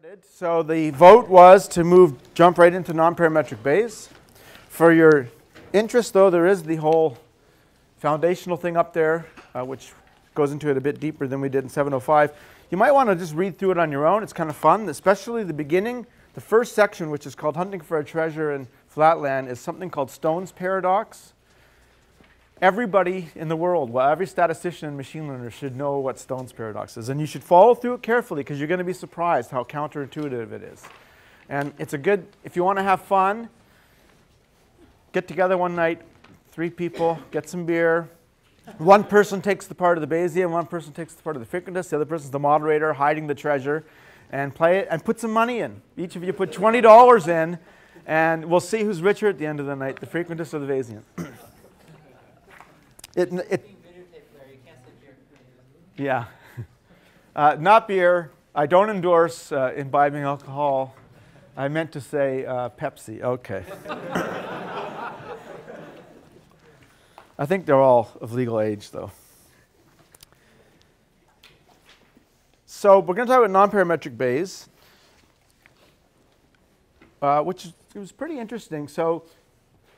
started. So the vote was to move, jump right into non-parametric Bayes. For your interest, though, there is the whole foundational thing up there, uh, which goes into it a bit deeper than we did in 705. You might want to just read through it on your own. It's kind of fun, especially the beginning. The first section, which is called Hunting for a Treasure in Flatland, is something called Stone's Paradox. Everybody in the world, well, every statistician and machine learner should know what Stone's paradox is. And you should follow through it carefully because you're going to be surprised how counterintuitive it is. And it's a good, if you want to have fun, get together one night, three people, get some beer. One person takes the part of the Bayesian, one person takes the part of the frequentist, the other person's the moderator hiding the treasure, and play it and put some money in. Each of you put $20 in, and we'll see who's richer at the end of the night, the frequentist or the Bayesian. It, it, yeah. Uh, not beer. I don't endorse uh, imbibing alcohol. I meant to say uh, Pepsi. Okay. I think they're all of legal age, though. So we're going to talk about non-parametric Bayes, uh, which is, was pretty interesting. So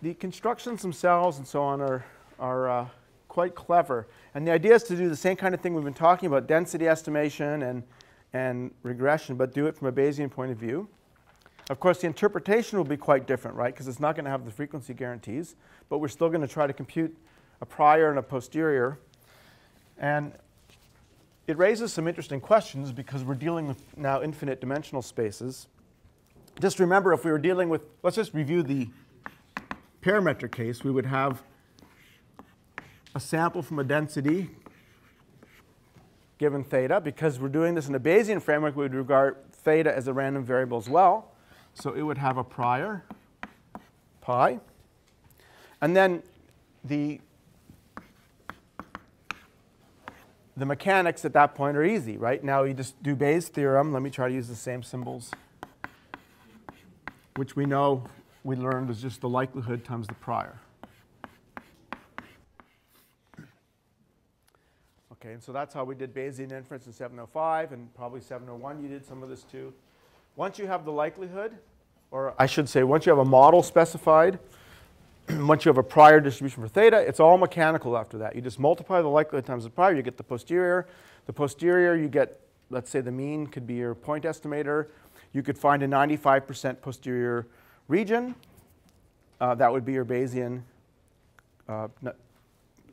the constructions themselves and so on are, are uh, quite clever. And the idea is to do the same kind of thing we've been talking about, density estimation and, and regression, but do it from a Bayesian point of view. Of course, the interpretation will be quite different, right? Because it's not going to have the frequency guarantees, but we're still going to try to compute a prior and a posterior. And it raises some interesting questions because we're dealing with now infinite dimensional spaces. Just remember, if we were dealing with, let's just review the parametric case, we would have a sample from a density given theta. Because we're doing this in a Bayesian framework, we would regard theta as a random variable as well. So it would have a prior pi. And then the, the mechanics at that point are easy, right? Now you just do Bayes' theorem. Let me try to use the same symbols, which we know we learned is just the likelihood times the prior. Okay, and so that's how we did Bayesian inference in 705, and probably 701 you did some of this too. Once you have the likelihood, or I should say, once you have a model specified, once you have a prior distribution for theta, it's all mechanical after that. You just multiply the likelihood times the prior, you get the posterior. The posterior, you get, let's say the mean could be your point estimator. You could find a 95% posterior region. Uh, that would be your Bayesian uh,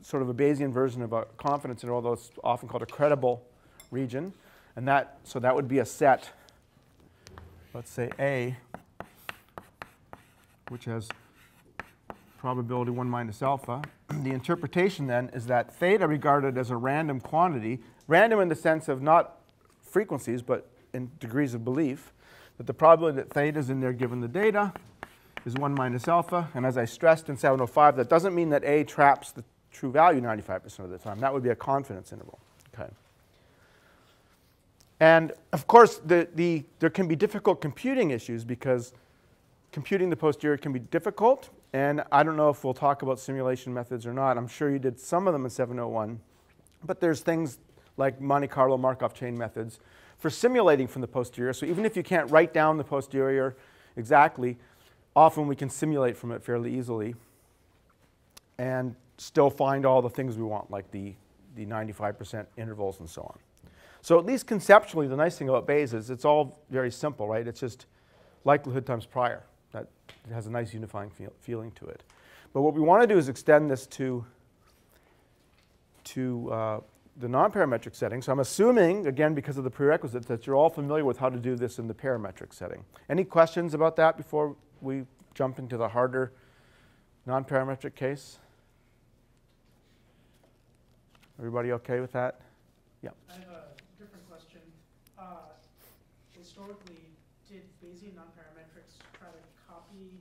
sort of a Bayesian version of a confidence interval, although it's often called a credible region. And that, so that would be a set, let's say A, which has probability 1 minus alpha. the interpretation then is that theta regarded as a random quantity, random in the sense of not frequencies, but in degrees of belief, that the probability that theta is in there given the data is 1 minus alpha. And as I stressed in 705, that doesn't mean that A traps the true value 95% of the time. That would be a confidence interval. Okay. And of course, the, the, there can be difficult computing issues because computing the posterior can be difficult. And I don't know if we'll talk about simulation methods or not. I'm sure you did some of them in 701. But there's things like Monte Carlo Markov chain methods for simulating from the posterior. So even if you can't write down the posterior exactly, often we can simulate from it fairly easily. And still find all the things we want, like the, the 95% intervals and so on. So at least conceptually, the nice thing about Bayes is it's all very simple, right? It's just likelihood times prior. That has a nice unifying feel, feeling to it. But what we want to do is extend this to, to uh, the non-parametric setting. So I'm assuming, again, because of the prerequisites, that you're all familiar with how to do this in the parametric setting. Any questions about that before we jump into the harder non-parametric case? Everybody okay with that? Yeah. I have a different question. Uh, historically, did Bayesian nonparametrics try to copy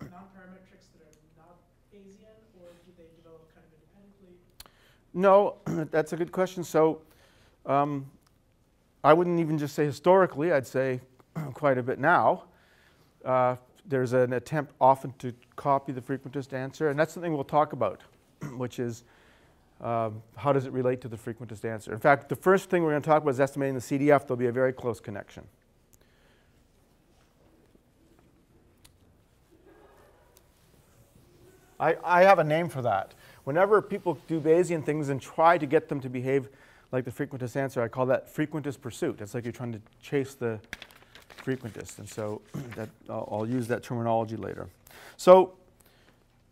nonparametrics that are not Bayesian, or do they develop kind of independently? No, that's a good question. So um, I wouldn't even just say historically, I'd say quite a bit now. Uh, there's an attempt often to copy the frequentist answer, and that's something we'll talk about, which is um, how does it relate to the frequentist answer? In fact, the first thing we're going to talk about is estimating the CDF. There'll be a very close connection. I, I have a name for that. Whenever people do Bayesian things and try to get them to behave like the frequentist answer, I call that frequentist pursuit. It's like you're trying to chase the frequentist. And so that, I'll, I'll use that terminology later. So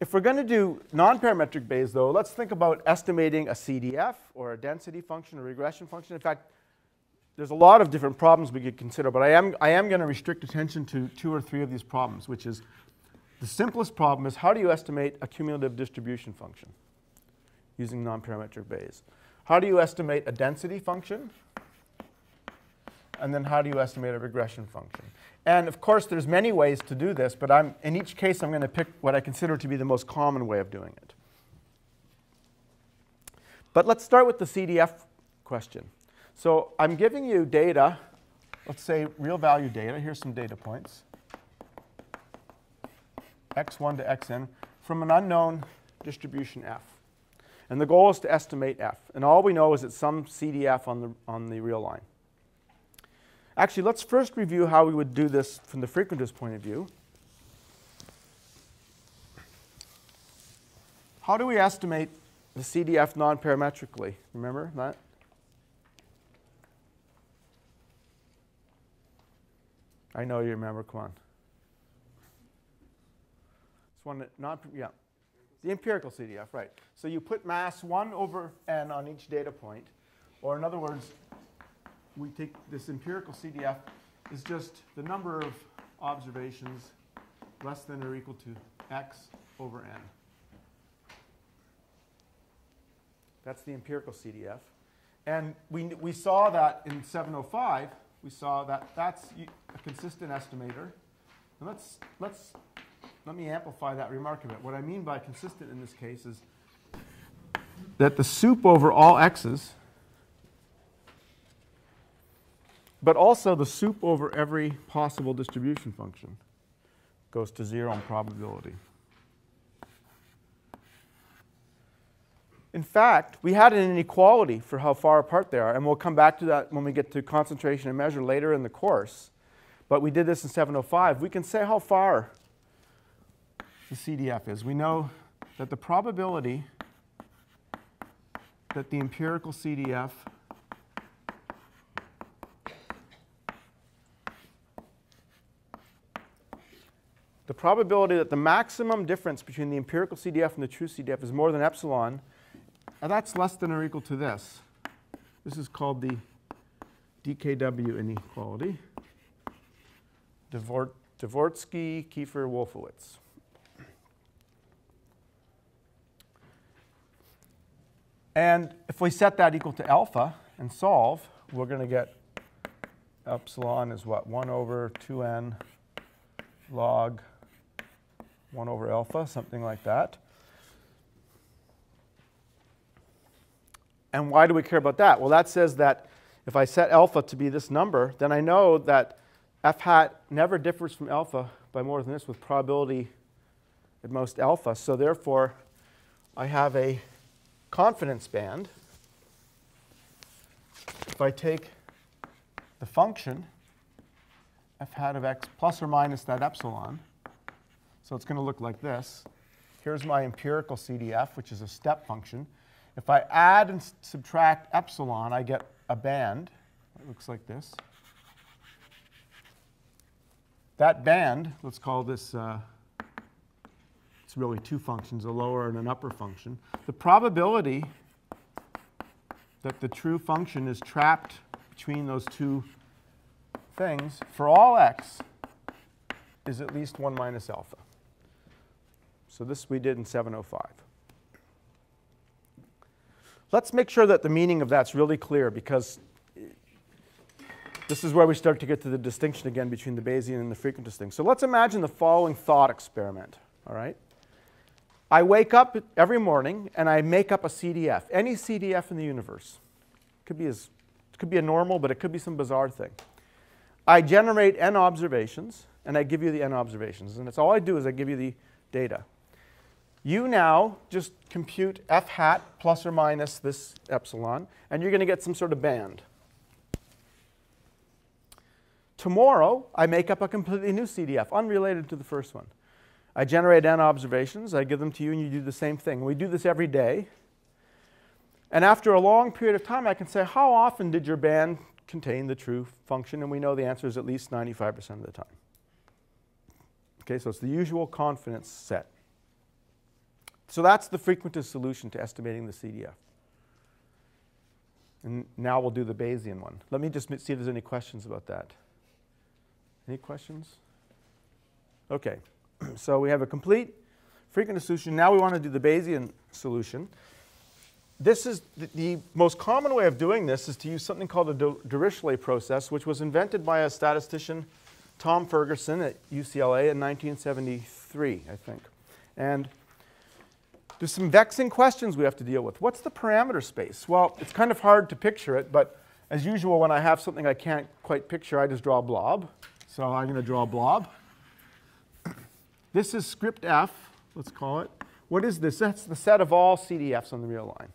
if we're going to do non-parametric Bayes, though, let's think about estimating a CDF or a density function or regression function. In fact, there's a lot of different problems we could consider, but I am, I am going to restrict attention to two or three of these problems, which is the simplest problem is how do you estimate a cumulative distribution function using non-parametric Bayes? How do you estimate a density function? And then how do you estimate a regression function? And of course, there's many ways to do this, but I'm, in each case, I'm going to pick what I consider to be the most common way of doing it. But let's start with the CDF question. So I'm giving you data, let's say real value data. Here's some data points. x1 to xn from an unknown distribution f. And the goal is to estimate f. And all we know is it's some CDF on the, on the real line. Actually, let's first review how we would do this from the frequentist point of view. How do we estimate the CDF non-parametrically? Remember that? I know you remember. Come on. It's one that not yeah. The empirical CDF, right. So you put mass 1 over n on each data point, or in other words, we take this empirical CDF is just the number of observations less than or equal to x over n. That's the empirical CDF. And we, we saw that in 705, we saw that that's a consistent estimator. And let's, let's, let me amplify that remark a bit. What I mean by consistent in this case is that the sup over all x's but also the sup over every possible distribution function goes to zero in probability. In fact, we had an inequality for how far apart they are, and we'll come back to that when we get to concentration and measure later in the course. But we did this in 705. We can say how far the CDF is. We know that the probability that the empirical CDF the probability that the maximum difference between the empirical CDF and the true CDF is more than epsilon, and that's less than or equal to this. This is called the DKW inequality. Dvoretzky, Kiefer, Wolfowitz. And if we set that equal to alpha and solve, we're going to get epsilon is what? 1 over 2n log 1 over alpha, something like that. And why do we care about that? Well, that says that if I set alpha to be this number, then I know that f hat never differs from alpha by more than this with probability at most alpha. So therefore, I have a confidence band. If I take the function f hat of x plus or minus that epsilon, so it's going to look like this. Here's my empirical CDF, which is a step function. If I add and subtract epsilon, I get a band. It looks like this. That band, let's call this, uh, it's really two functions, a lower and an upper function. The probability that the true function is trapped between those two things for all x is at least 1 minus alpha. So this we did in 705. Let's make sure that the meaning of that's really clear because this is where we start to get to the distinction again between the Bayesian and the frequentist thing. So let's imagine the following thought experiment, all right? I wake up every morning and I make up a CDF, any CDF in the universe. It could be, as, it could be a normal, but it could be some bizarre thing. I generate n observations and I give you the n observations. And that's all I do is I give you the data. You now just compute f hat plus or minus this epsilon, and you're going to get some sort of band. Tomorrow, I make up a completely new CDF, unrelated to the first one. I generate n observations, I give them to you, and you do the same thing. We do this every day. And after a long period of time, I can say, how often did your band contain the true function? And we know the answer is at least 95% of the time. Okay, so it's the usual confidence set. So that's the frequentist solution to estimating the CDF. And now we'll do the Bayesian one. Let me just see if there's any questions about that. Any questions? Okay, so we have a complete frequentist solution. Now we want to do the Bayesian solution. This is the, the most common way of doing this is to use something called a Dirichlet process, which was invented by a statistician, Tom Ferguson at UCLA in 1973, I think. And there's some vexing questions we have to deal with. What's the parameter space? Well, it's kind of hard to picture it, but as usual, when I have something I can't quite picture, I just draw a blob. So I'm going to draw a blob. This is script f, let's call it. What is this? That's the set of all CDFs on the real line.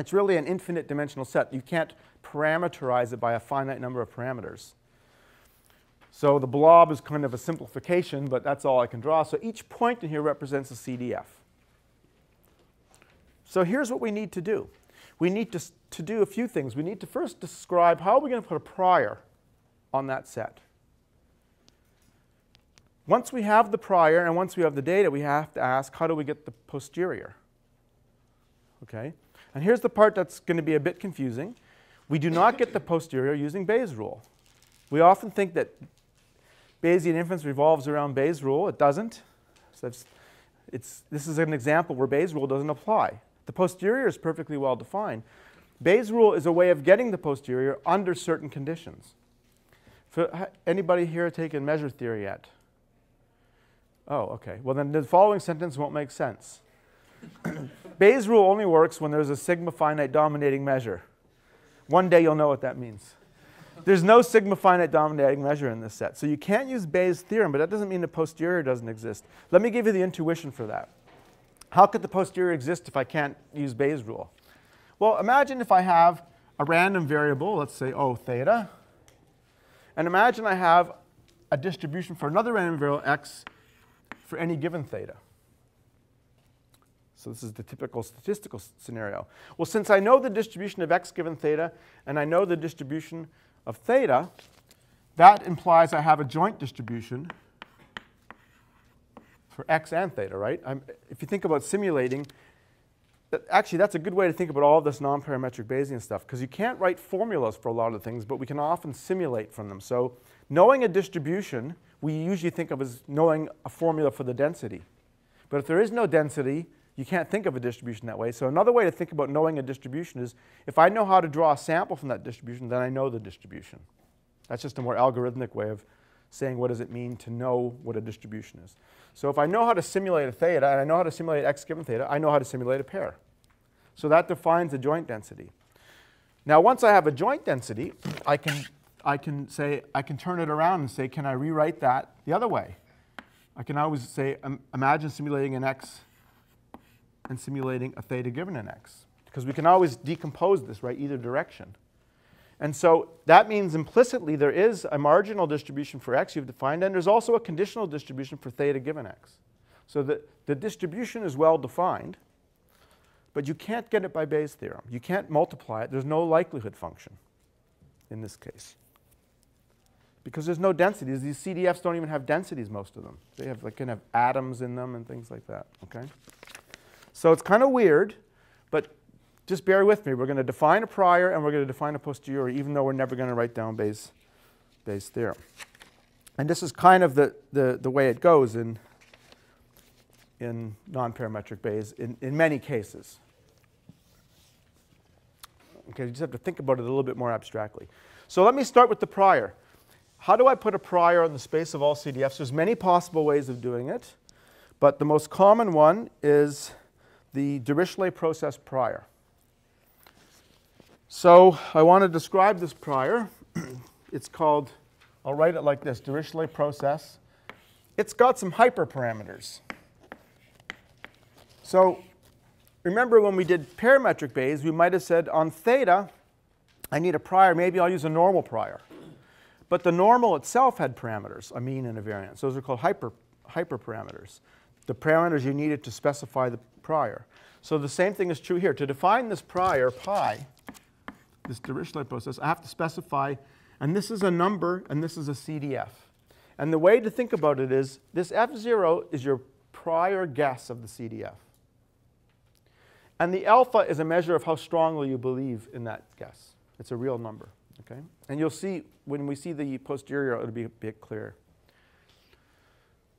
It's really an infinite dimensional set. You can't parameterize it by a finite number of parameters. So the blob is kind of a simplification, but that's all I can draw. So each point in here represents a CDF. So here's what we need to do. We need to, to do a few things. We need to first describe how are we going to put a prior on that set. Once we have the prior and once we have the data, we have to ask how do we get the posterior? Okay? And here's the part that's going to be a bit confusing. We do not get the posterior using Bayes' rule. We often think that Bayesian inference revolves around Bayes' rule. It doesn't. So it's, it's, this is an example where Bayes' rule doesn't apply. The posterior is perfectly well defined. Bayes' rule is a way of getting the posterior under certain conditions. For anybody here taken measure theory yet? Oh, okay. Well, then the following sentence won't make sense. Bayes' rule only works when there's a sigma finite dominating measure. One day you'll know what that means. There's no sigma finite dominating measure in this set. So you can't use Bayes' theorem, but that doesn't mean the posterior doesn't exist. Let me give you the intuition for that. How could the posterior exist if I can't use Bayes' rule? Well, imagine if I have a random variable, let's say O theta, and imagine I have a distribution for another random variable x for any given theta. So this is the typical statistical scenario. Well, since I know the distribution of x given theta, and I know the distribution of theta, that implies I have a joint distribution for x and theta, right? I'm, if you think about simulating, that, actually that's a good way to think about all this nonparametric Bayesian stuff because you can't write formulas for a lot of things, but we can often simulate from them. So knowing a distribution, we usually think of as knowing a formula for the density. But if there is no density, you can't think of a distribution that way. So another way to think about knowing a distribution is if I know how to draw a sample from that distribution, then I know the distribution. That's just a more algorithmic way of saying what does it mean to know what a distribution is. So if I know how to simulate a theta, and I know how to simulate x given theta, I know how to simulate a pair. So that defines a joint density. Now once I have a joint density, I can, I can say, I can turn it around and say, can I rewrite that the other way? I can always say, um, imagine simulating an x and simulating a theta given an x. Because we can always decompose this, right, either direction. And so that means implicitly there is a marginal distribution for x you've defined, and there's also a conditional distribution for theta given x. So the, the distribution is well defined, but you can't get it by Bayes' theorem. You can't multiply it. There's no likelihood function in this case. Because there's no densities. These CDFs don't even have densities, most of them. They have like, can have atoms in them and things like that, okay? So it's kind of weird, but just bear with me. We're going to define a prior and we're going to define a posterior, even though we're never going to write down Bayes, Bayes' theorem. And this is kind of the, the, the way it goes in, in nonparametric Bayes in, in many cases. Okay, you just have to think about it a little bit more abstractly. So let me start with the prior. How do I put a prior on the space of all CDFs? There's many possible ways of doing it, but the most common one is the Dirichlet process prior. So I want to describe this prior. it's called, I'll write it like this, Dirichlet process. It's got some hyperparameters. So remember when we did parametric Bayes, we might have said on theta, I need a prior, maybe I'll use a normal prior. But the normal itself had parameters, a mean and a variance. Those are called hyper, hyperparameters, the parameters you needed to specify the prior. So the same thing is true here. To define this prior, pi, this Dirichlet process, I have to specify, and this is a number, and this is a CDF. And the way to think about it is this F0 is your prior guess of the CDF. And the alpha is a measure of how strongly you believe in that guess. It's a real number. Okay? And you'll see when we see the posterior, it'll be a bit clearer.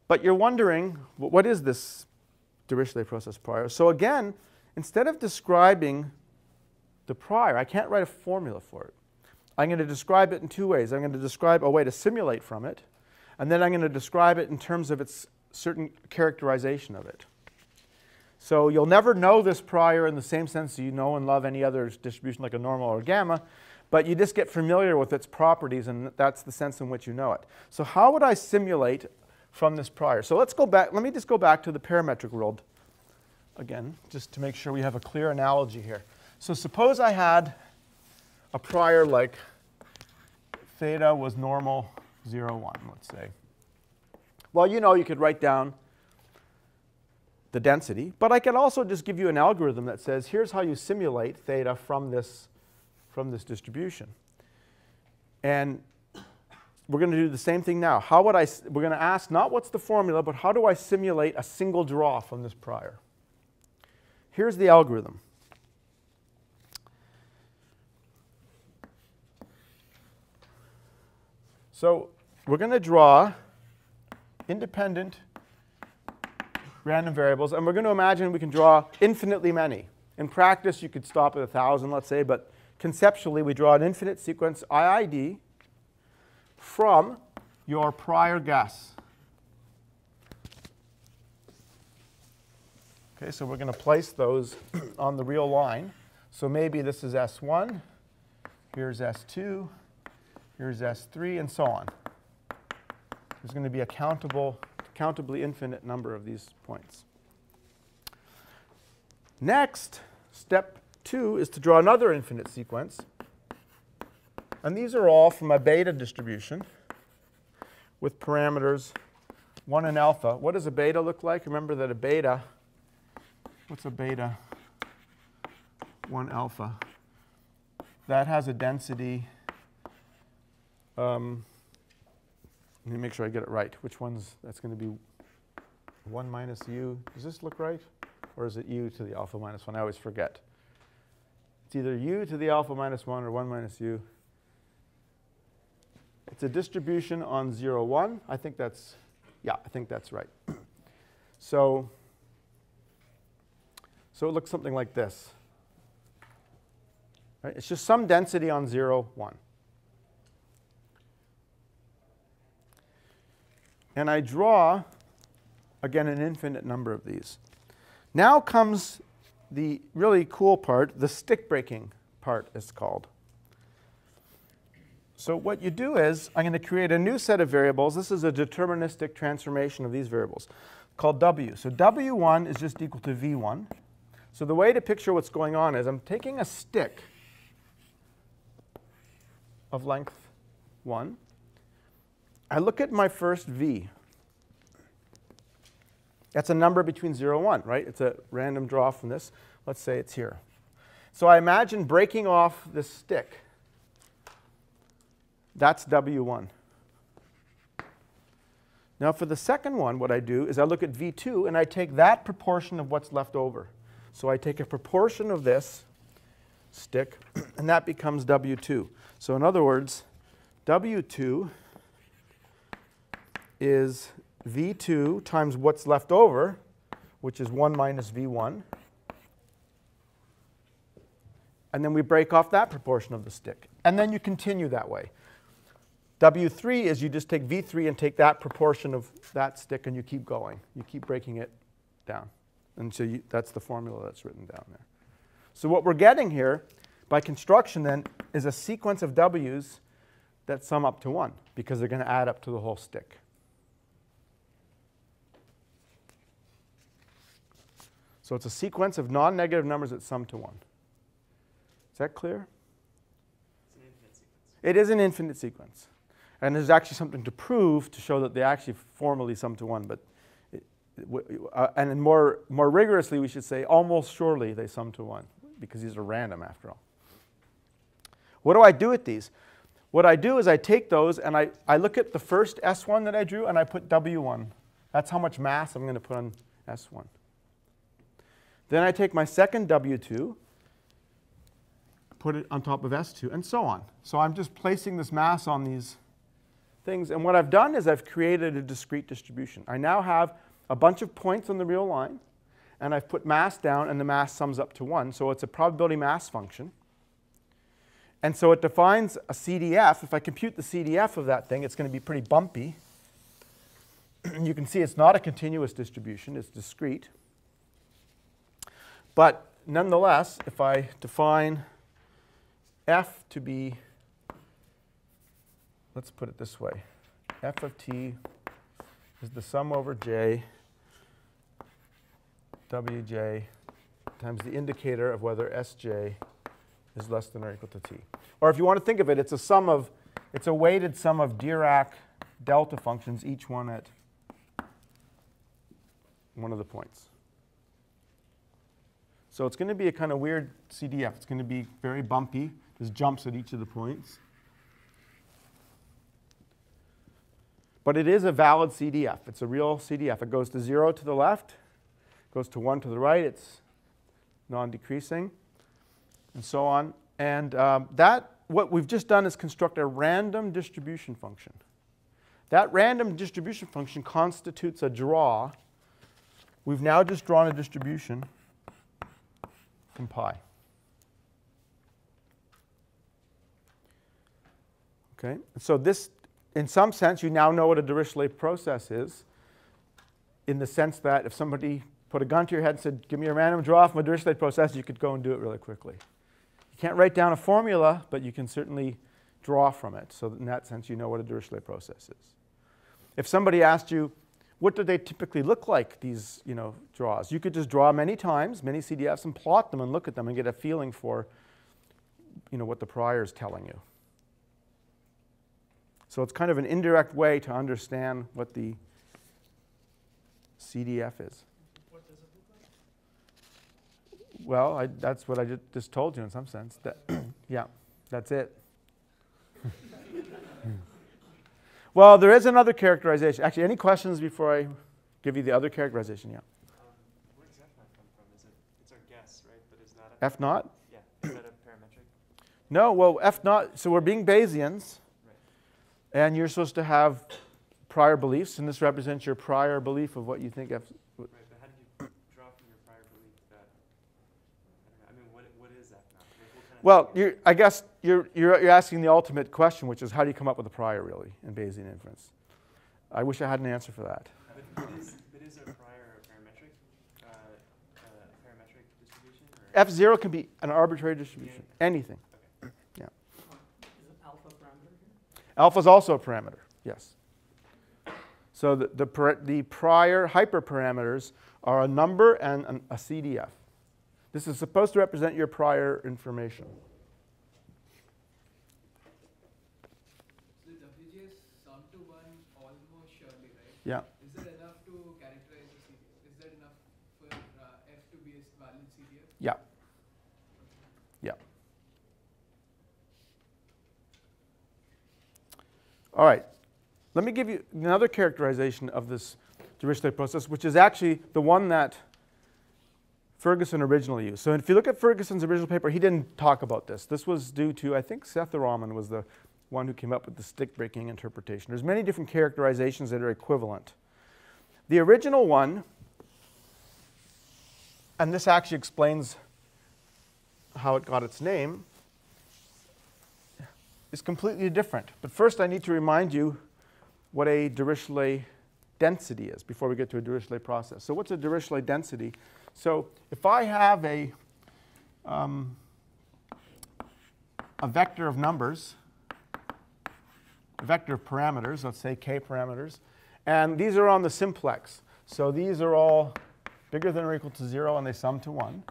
But you're wondering, what is this Dirichlet process prior? So again, instead of describing the prior, I can't write a formula for it. I'm going to describe it in two ways. I'm going to describe a way to simulate from it, and then I'm going to describe it in terms of its certain characterization of it. So you'll never know this prior in the same sense you know and love any other distribution like a normal or gamma, but you just get familiar with its properties, and that's the sense in which you know it. So how would I simulate from this prior? So let's go back. Let me just go back to the parametric world again, just to make sure we have a clear analogy here. So suppose I had a prior like theta was normal 0, 1, let's say. Well, you know, you could write down the density, but I could also just give you an algorithm that says, here's how you simulate theta from this from this distribution. And we're going to do the same thing now. How would I, we're going to ask not what's the formula, but how do I simulate a single draw from this prior? Here's the algorithm. So we're going to draw independent random variables, and we're going to imagine we can draw infinitely many. In practice, you could stop at 1,000, let's say, but conceptually, we draw an infinite sequence IID from your prior guess. Okay, so we're going to place those on the real line. So maybe this is S1, here's S2, here's S3, and so on. There's going to be a countable, countably infinite number of these points. Next, step Two is to draw another infinite sequence. And these are all from a beta distribution with parameters 1 and alpha. What does a beta look like? Remember that a beta, what's a beta 1 alpha? That has a density, um, let me make sure I get it right. Which one's, that's going to be 1 minus u. Does this look right? Or is it u to the alpha minus 1? I always forget. It's either u to the alpha minus 1 or 1 minus u. It's a distribution on 0, 1. I think that's, yeah, I think that's right. so, so it looks something like this. Right? It's just some density on 0, 1. And I draw, again, an infinite number of these. Now comes the really cool part, the stick breaking part is called. So what you do is, I'm going to create a new set of variables. This is a deterministic transformation of these variables called W. So W1 is just equal to V1. So the way to picture what's going on is I'm taking a stick of length 1. I look at my first V. That's a number between 0 and 1, right? It's a random draw from this. Let's say it's here. So I imagine breaking off this stick. That's W1. Now for the second one, what I do is I look at V2 and I take that proportion of what's left over. So I take a proportion of this stick and that becomes W2. So in other words, W2 is V2 times what's left over, which is 1 minus V1. And then we break off that proportion of the stick. And then you continue that way. W3 is you just take V3 and take that proportion of that stick and you keep going. You keep breaking it down. And so you, that's the formula that's written down there. So what we're getting here by construction then is a sequence of W's that sum up to 1 because they're going to add up to the whole stick. So it's a sequence of non-negative numbers that sum to 1. Is that clear? It is an infinite sequence. It is an infinite sequence. And there's actually something to prove to show that they actually formally sum to 1, but uh, and more, more rigorously, we should say almost surely they sum to 1 because these are random after all. What do I do with these? What I do is I take those and I, I look at the first S1 that I drew and I put W1. That's how much mass I'm going to put on S1. Then I take my second W2, put it on top of S2, and so on. So I'm just placing this mass on these things. And what I've done is I've created a discrete distribution. I now have a bunch of points on the real line, and I've put mass down, and the mass sums up to 1. So it's a probability mass function. And so it defines a CDF. If I compute the CDF of that thing, it's going to be pretty bumpy. you can see it's not a continuous distribution, it's discrete. But nonetheless, if I define f to be, let's put it this way, f of t is the sum over j wj times the indicator of whether sj is less than or equal to t. Or if you want to think of it, it's a sum of, it's a weighted sum of Dirac delta functions, each one at one of the points. So it's going to be a kind of weird CDF. It's going to be very bumpy. There's jumps at each of the points. But it is a valid CDF. It's a real CDF. It goes to 0 to the left, goes to 1 to the right. It's non-decreasing, and so on. And um, that, what we've just done is construct a random distribution function. That random distribution function constitutes a draw We've now just drawn a distribution from pi. Okay, so this, in some sense, you now know what a Dirichlet process is, in the sense that if somebody put a gun to your head and said, give me a random draw from a Dirichlet process, you could go and do it really quickly. You can't write down a formula, but you can certainly draw from it. So in that sense, you know what a Dirichlet process is. If somebody asked you, what do they typically look like, these you know, draws? You could just draw many times, many CDFs, and plot them and look at them and get a feeling for you know, what the prior is telling you. So it's kind of an indirect way to understand what the CDF is. What does it look like? Well, I, that's what I just told you in some sense. That yeah, that's it. Well, there is another characterization. Actually, any questions before I give you the other characterization? Yeah. Um, where does F naught come from? Is it, it's our guess, right? But is that a, F naught? yeah, is that a parametric? No, well, F naught, so we're being Bayesians, Right. and you're supposed to have prior beliefs, and this represents your prior belief of what you think F. Right, but how did you draw from your prior belief that, I don't know, I mean, what, what is F naught? Like, what kind of Well, you're, I guess you're, you're, you're asking the ultimate question, which is how do you come up with a prior, really, in Bayesian inference? I wish I had an answer for that. But, but is, but is our prior a parametric, uh, uh, parametric distribution? Or? F0 can be an arbitrary distribution, anything. Is it alpha parameter? Alpha is also a parameter, yes. So the, the, the prior hyperparameters are a number and an, a CDF. This is supposed to represent your prior information. The WGS sum to one almost surely, right? Yeah. Is that enough to characterize the CDF? Is that enough for uh, F to be a valid CDF? Yeah. Yeah. All right. Let me give you another characterization of this Dirichlet process, which is actually the one that Ferguson originally used. So if you look at Ferguson's original paper, he didn't talk about this. This was due to, I think, Seth Sethuraman was the one who came up with the stick breaking interpretation. There's many different characterizations that are equivalent. The original one, and this actually explains how it got its name, is completely different. But first, I need to remind you what a Dirichlet density is before we get to a Dirichlet process. So, what's a Dirichlet density? So, if I have a, um, a vector of numbers, a vector of parameters, let's say k parameters, and these are on the simplex. So, these are all bigger than or equal to 0 and they sum to 1.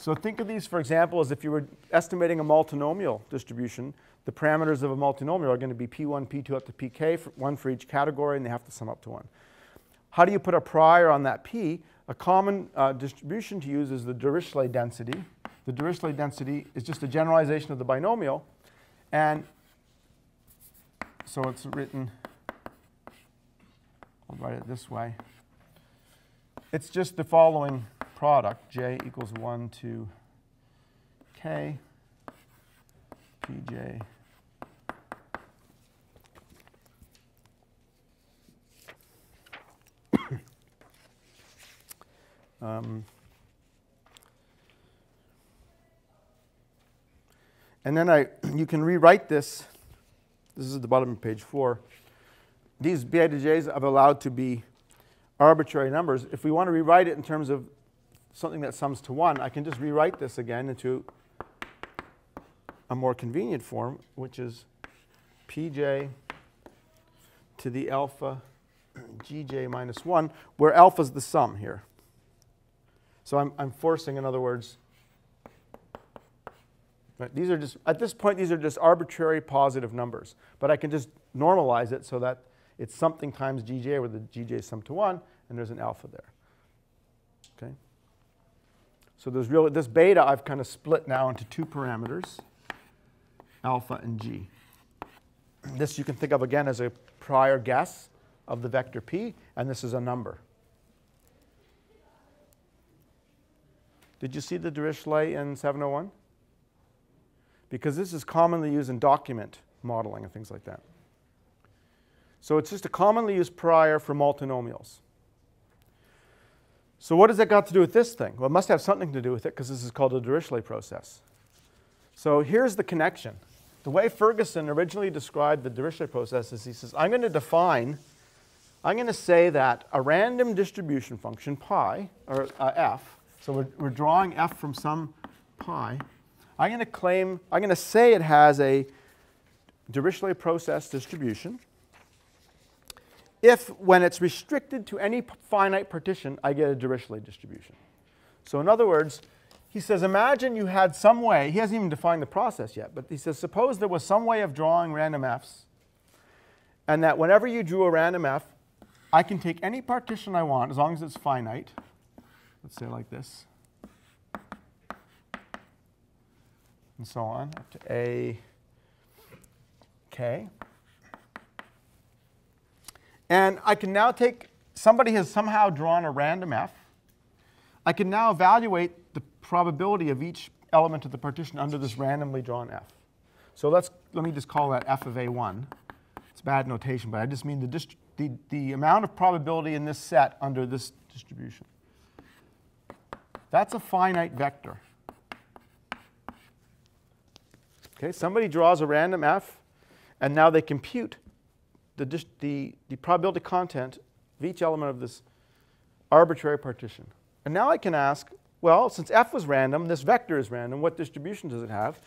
So think of these, for example, as if you were estimating a multinomial distribution. The parameters of a multinomial are going to be p1, p2 up to pk, for one for each category, and they have to sum up to 1. how do you put a prior on that P? A common uh, distribution to use is the Dirichlet density. The Dirichlet density is just a generalization of the binomial. And so it's written, I'll write it this way. It's just the following product, j equals 1 to k, pj Um, and then I, you can rewrite this. This is at the bottom of page four. These bi j's I've allowed to be arbitrary numbers. If we want to rewrite it in terms of something that sums to 1, I can just rewrite this again into a more convenient form, which is pj to the alpha gj minus 1, where alpha is the sum here. So I'm, I'm forcing, in other words, right, these are just, at this point, these are just arbitrary positive numbers. But I can just normalize it so that it's something times gj, where the gj is sum to 1, and there's an alpha there. So there's really, this beta I've kind of split now into two parameters, alpha and g. This you can think of again as a prior guess of the vector p, and this is a number. Did you see the Dirichlet in 701? Because this is commonly used in document modeling and things like that. So it's just a commonly used prior for multinomials. So what does that got to do with this thing? Well, it must have something to do with it because this is called a Dirichlet process. So here's the connection. The way Ferguson originally described the Dirichlet process is he says, I'm going to define, I'm going to say that a random distribution function, pi, or uh, f, so we're, we're drawing f from some pi. I'm going to claim, I'm going to say it has a Dirichlet process distribution. If, when it's restricted to any finite partition, I get a Dirichlet distribution. So in other words, he says, imagine you had some way, he hasn't even defined the process yet, but he says, suppose there was some way of drawing random f's, and that whenever you drew a random f, I can take any partition I want as long as it's finite, let's say like this, and so on, up to a k. And I can now take, somebody has somehow drawn a random f. I can now evaluate the probability of each element of the partition under this randomly drawn f. So let's, let me just call that f of a1. It's bad notation, but I just mean the, the, the amount of probability in this set under this distribution. That's a finite vector. Okay, somebody draws a random f, and now they compute the, the, the probability content of each element of this arbitrary partition. And now I can ask, well, since f was random, this vector is random, what distribution does it have?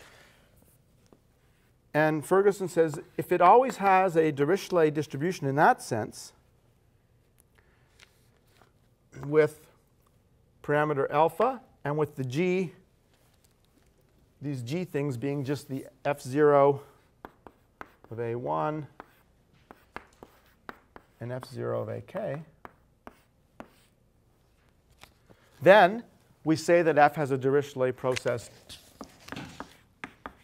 And Ferguson says if it always has a Dirichlet distribution in that sense, with parameter alpha, and with the g, these g things being just the f0 of a1 and f0 of ak, then we say that f has a Dirichlet process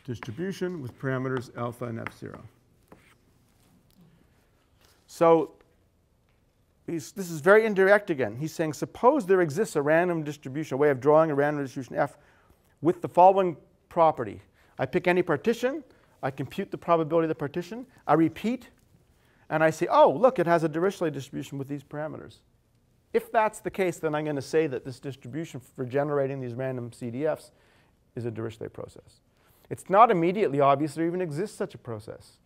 distribution with parameters alpha and f0. So this is very indirect again. He's saying, suppose there exists a random distribution, a way of drawing a random distribution f with the following property. I pick any partition, I compute the probability of the partition, I repeat, and I say, oh, look, it has a Dirichlet distribution with these parameters. If that's the case, then I'm going to say that this distribution for generating these random CDFs is a Dirichlet process. It's not immediately obvious there even exists such a process.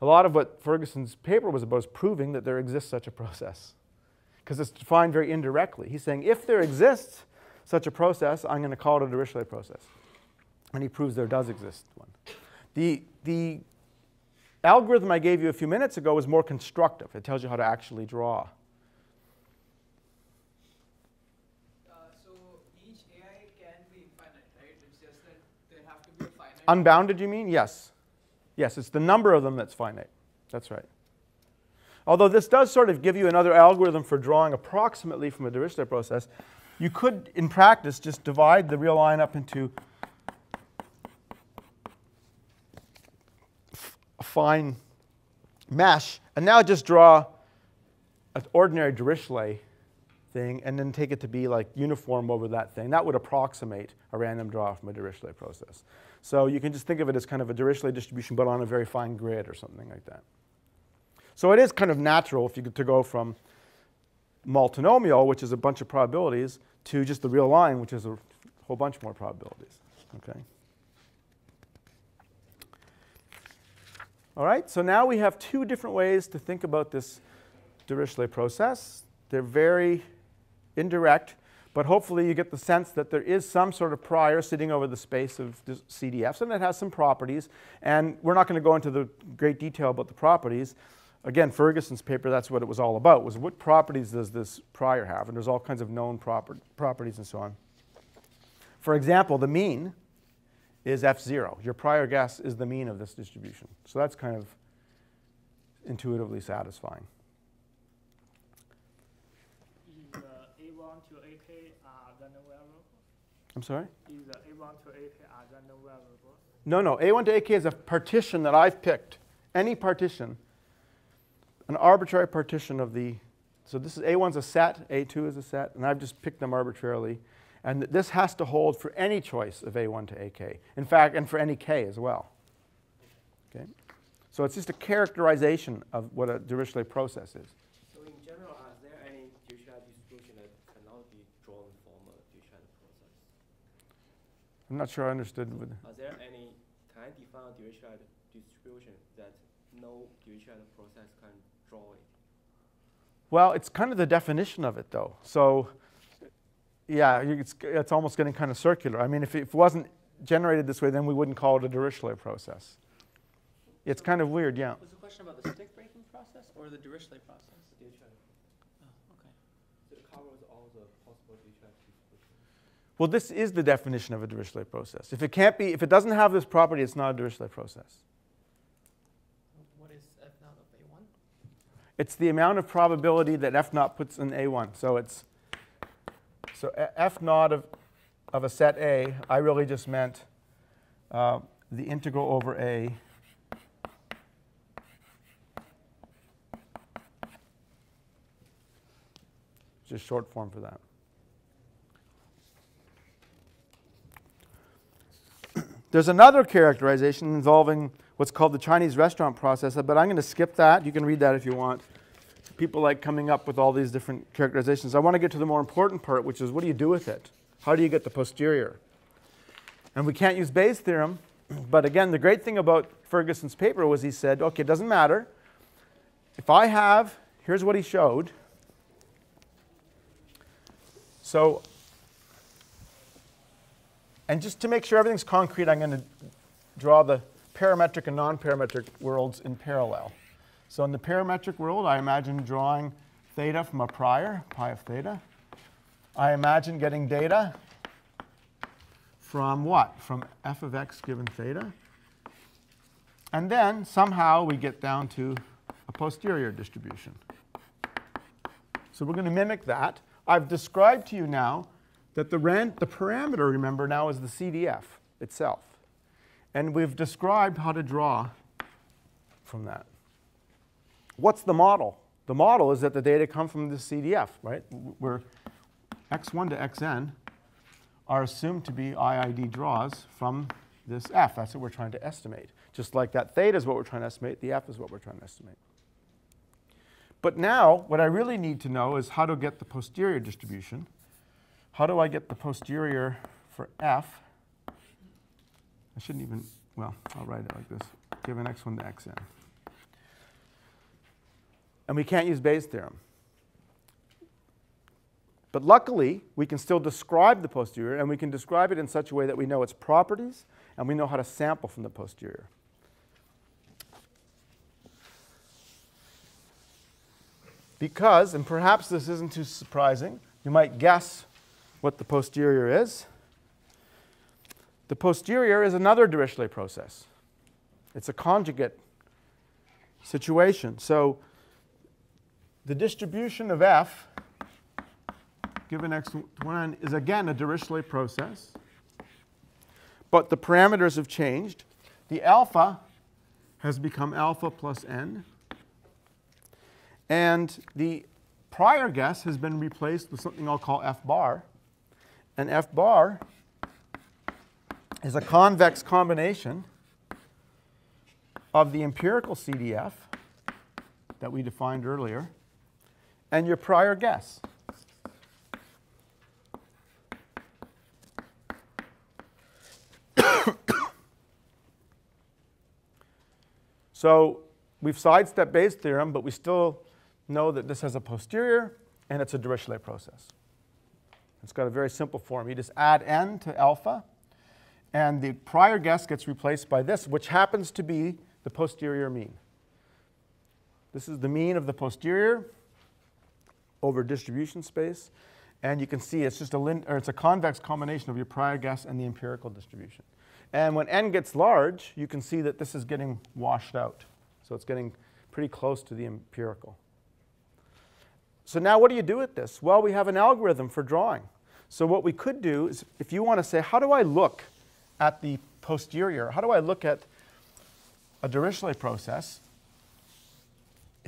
A lot of what Ferguson's paper was about is proving that there exists such a process because it's defined very indirectly. He's saying if there exists such a process, I'm going to call it a Dirichlet process. And he proves there does exist one. The, the algorithm I gave you a few minutes ago is more constructive. It tells you how to actually draw. Uh, so each AI can be infinite, right? It's just that there have to be a finite. Unbounded, you mean? Yes. Yes, it's the number of them that's finite. That's right. Although this does sort of give you another algorithm for drawing approximately from a Dirichlet process, you could, in practice, just divide the real line up into fine mesh, and now just draw an ordinary Dirichlet thing and then take it to be like uniform over that thing. That would approximate a random draw from a Dirichlet process. So you can just think of it as kind of a Dirichlet distribution, but on a very fine grid or something like that. So it is kind of natural if you could to go from multinomial, which is a bunch of probabilities, to just the real line, which is a whole bunch more probabilities. Okay. All right, so now we have two different ways to think about this Dirichlet process. They're very indirect, but hopefully you get the sense that there is some sort of prior sitting over the space of the CDFs, and it has some properties. And we're not going to go into the great detail about the properties. Again, Ferguson's paper, that's what it was all about, was what properties does this prior have? And there's all kinds of known proper properties and so on. For example, the mean is F0. Your prior guess is the mean of this distribution. So that's kind of intuitively satisfying. Is A1 to AK are uh, random variable? I'm sorry? Is A1 to AK are uh, random variable? No, no. A1 to AK is a partition that I've picked. Any partition. An arbitrary partition of the. So this is A1's a set, A2 is a set, and I've just picked them arbitrarily. And this has to hold for any choice of A1 to AK. In fact, and for any K as well. Okay? So it's just a characterization of what a Dirichlet process is. So in general, are there any Dirichlet distribution that cannot be drawn from a Dirichlet process? I'm not sure I understood. Are there any, can I define a Dirichlet distribution that no Dirichlet process can draw it? well, it's kind of the definition of it, though. So, yeah, it's, it's almost getting kind of circular. I mean, if it, if it wasn't generated this way, then we wouldn't call it a Dirichlet process. It's kind of weird, yeah. Was the question about the stick breaking process or the Dirichlet process? Dirichlet. Oh, okay. So it covers all the possible Dirichlet. Well, this is the definition of a Dirichlet process. If it can't be, if it doesn't have this property, it's not a Dirichlet process. What is F naught of A1? It's the amount of probability that F naught puts in A1. So it's so f naught of, of a set A, I really just meant uh, the integral over A just short form for that. There's another characterization involving what's called the Chinese restaurant process, but I'm going to skip that. You can read that if you want. People like coming up with all these different characterizations. I want to get to the more important part, which is what do you do with it? How do you get the posterior? And we can't use Bayes' theorem, but again, the great thing about Ferguson's paper was he said, okay, it doesn't matter. If I have, here's what he showed. So, and just to make sure everything's concrete, I'm going to draw the parametric and non-parametric worlds in parallel. So in the parametric world, I imagine drawing theta from a prior, pi of theta. I imagine getting data from what? From f of x given theta. And then somehow we get down to a posterior distribution. So we're going to mimic that. I've described to you now that the, the parameter, remember, now is the CDF itself. And we've described how to draw from that. What's the model? The model is that the data come from the CDF, right? Where x1 to xn are assumed to be IID draws from this f. That's what we're trying to estimate. Just like that theta is what we're trying to estimate, the f is what we're trying to estimate. But now, what I really need to know is how to get the posterior distribution. How do I get the posterior for f? I shouldn't even, well, I'll write it like this, given x1 to xn. And we can't use Bayes' theorem. But luckily, we can still describe the posterior, and we can describe it in such a way that we know its properties, and we know how to sample from the posterior. Because, and perhaps this isn't too surprising, you might guess what the posterior is. The posterior is another Dirichlet process. It's a conjugate situation. So the distribution of f given x1 is again a Dirichlet process, but the parameters have changed. The alpha has become alpha plus n, and the prior guess has been replaced with something I'll call f bar, and f bar is a convex combination of the empirical CDF that we defined earlier and your prior guess. so we've sidestepped Bayes' theorem, but we still know that this has a posterior and it's a Dirichlet process. It's got a very simple form. You just add n to alpha, and the prior guess gets replaced by this, which happens to be the posterior mean. This is the mean of the posterior over distribution space. And you can see it's just a, lin- or it's a convex combination of your prior guess and the empirical distribution. And when n gets large, you can see that this is getting washed out. So it's getting pretty close to the empirical. So now what do you do with this? Well, we have an algorithm for drawing. So what we could do is if you want to say, how do I look at the posterior? How do I look at a Dirichlet process?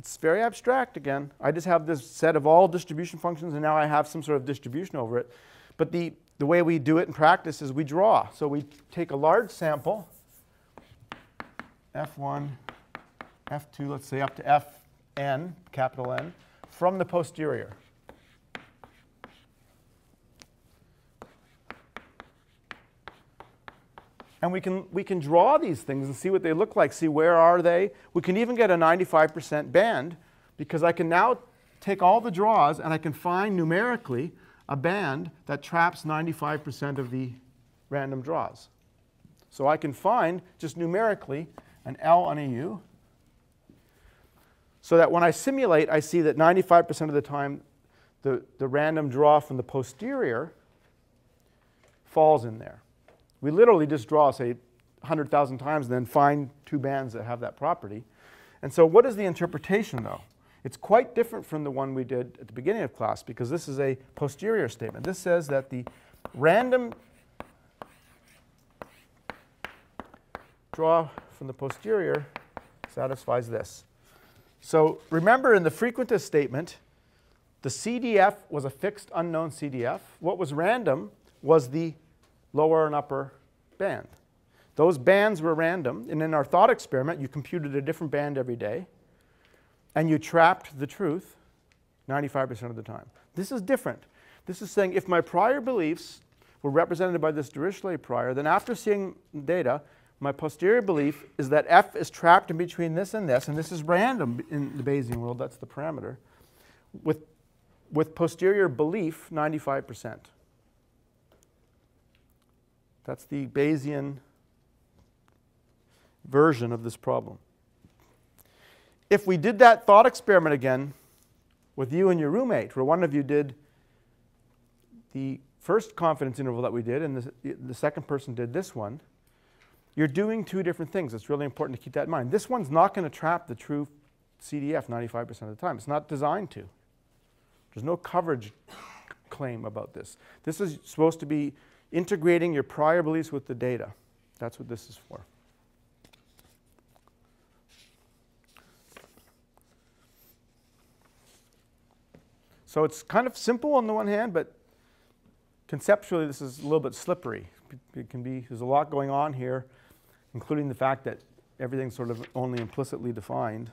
It's very abstract again. I just have this set of all distribution functions, and now I have some sort of distribution over it. But the, the way we do it in practice is we draw. So we take a large sample, F1, F2, let's say up to Fn, capital N, from the posterior. And we can, we can draw these things and see what they look like, see where are they. We can even get a 95% band because I can now take all the draws and I can find numerically a band that traps 95% of the random draws. So I can find just numerically an L and a U so that when I simulate, I see that 95% of the time the, the random draw from the posterior falls in there. We literally just draw, say, 100,000 times and then find two bands that have that property. And so what is the interpretation, though? It's quite different from the one we did at the beginning of class because this is a posterior statement. This says that the random draw from the posterior satisfies this. So remember in the frequentist statement, the CDF was a fixed unknown CDF. What was random was the lower and upper band. Those bands were random, and in our thought experiment, you computed a different band every day, and you trapped the truth 95% of the time. This is different. This is saying if my prior beliefs were represented by this Dirichlet prior, then after seeing data, my posterior belief is that f is trapped in between this and this, and this is random in the Bayesian world, that's the parameter, with, with posterior belief 95%. That's the Bayesian version of this problem. If we did that thought experiment again with you and your roommate, where one of you did the first confidence interval that we did and the, the second person did this one, you're doing two different things. It's really important to keep that in mind. This one's not going to trap the true CDF 95% of the time. It's not designed to. There's no coverage claim about this. This is supposed to be integrating your prior beliefs with the data. That's what this is for. So it's kind of simple on the one hand, but conceptually this is a little bit slippery. It can be, there's a lot going on here, including the fact that everything's sort of only implicitly defined.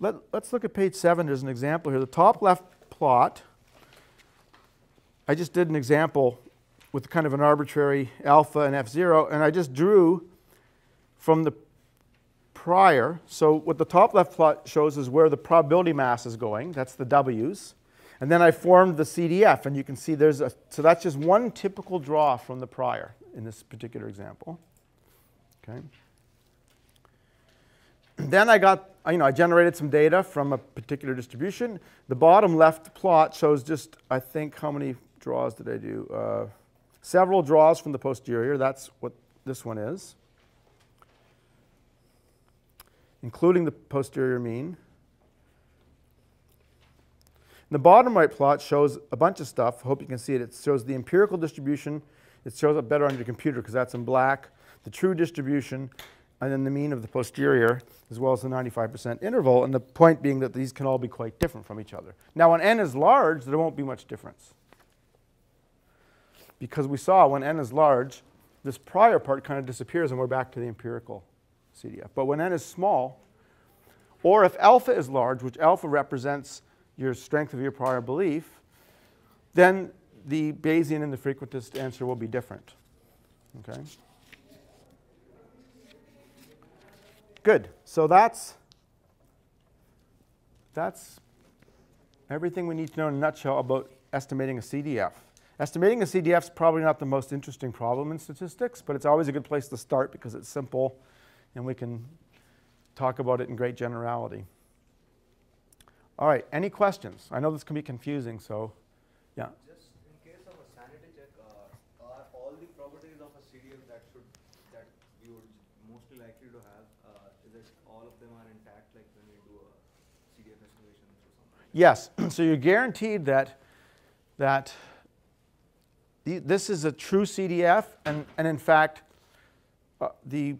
Let, us look at page seven. There's an example here. The top left plot I just did an example with kind of an arbitrary alpha and f0, and I just drew from the prior. So what the top left plot shows is where the probability mass is going. That's the W's. And then I formed the CDF, and you can see there's a, so that's just one typical draw from the prior in this particular example. Okay. Then I got, you know, I generated some data from a particular distribution. The bottom left plot shows just, I think, how many draws did I do? Uh, several draws from the posterior. That's what this one is, including the posterior mean. The bottom right plot shows a bunch of stuff. Hope you can see it. It shows the empirical distribution. It shows up better on your computer because that's in black. The true distribution, and then the mean of the posterior, as well as the 95% interval. And the point being that these can all be quite different from each other. Now, when n is large, there won't be much difference. Because we saw when n is large, this prior part kind of disappears and we're back to the empirical CDF. But when n is small, or if alpha is large, which alpha represents your strength of your prior belief, then the Bayesian and the frequentist answer will be different. Okay? Good. So that's that's everything we need to know in a nutshell about estimating a CDF. Estimating a CDF is probably not the most interesting problem in statistics, but it's always a good place to start because it's simple and we can talk about it in great generality. All right, any questions? I know this can be confusing, so yeah. Just in case of a sanity check, uh, are all the properties of a CDF that should that you would mostly likely to have, uh, is it all of them are intact, like when you do a CDF estimation or something? Yes, so you're guaranteed that that this is a true CDF, and, and in fact, uh, the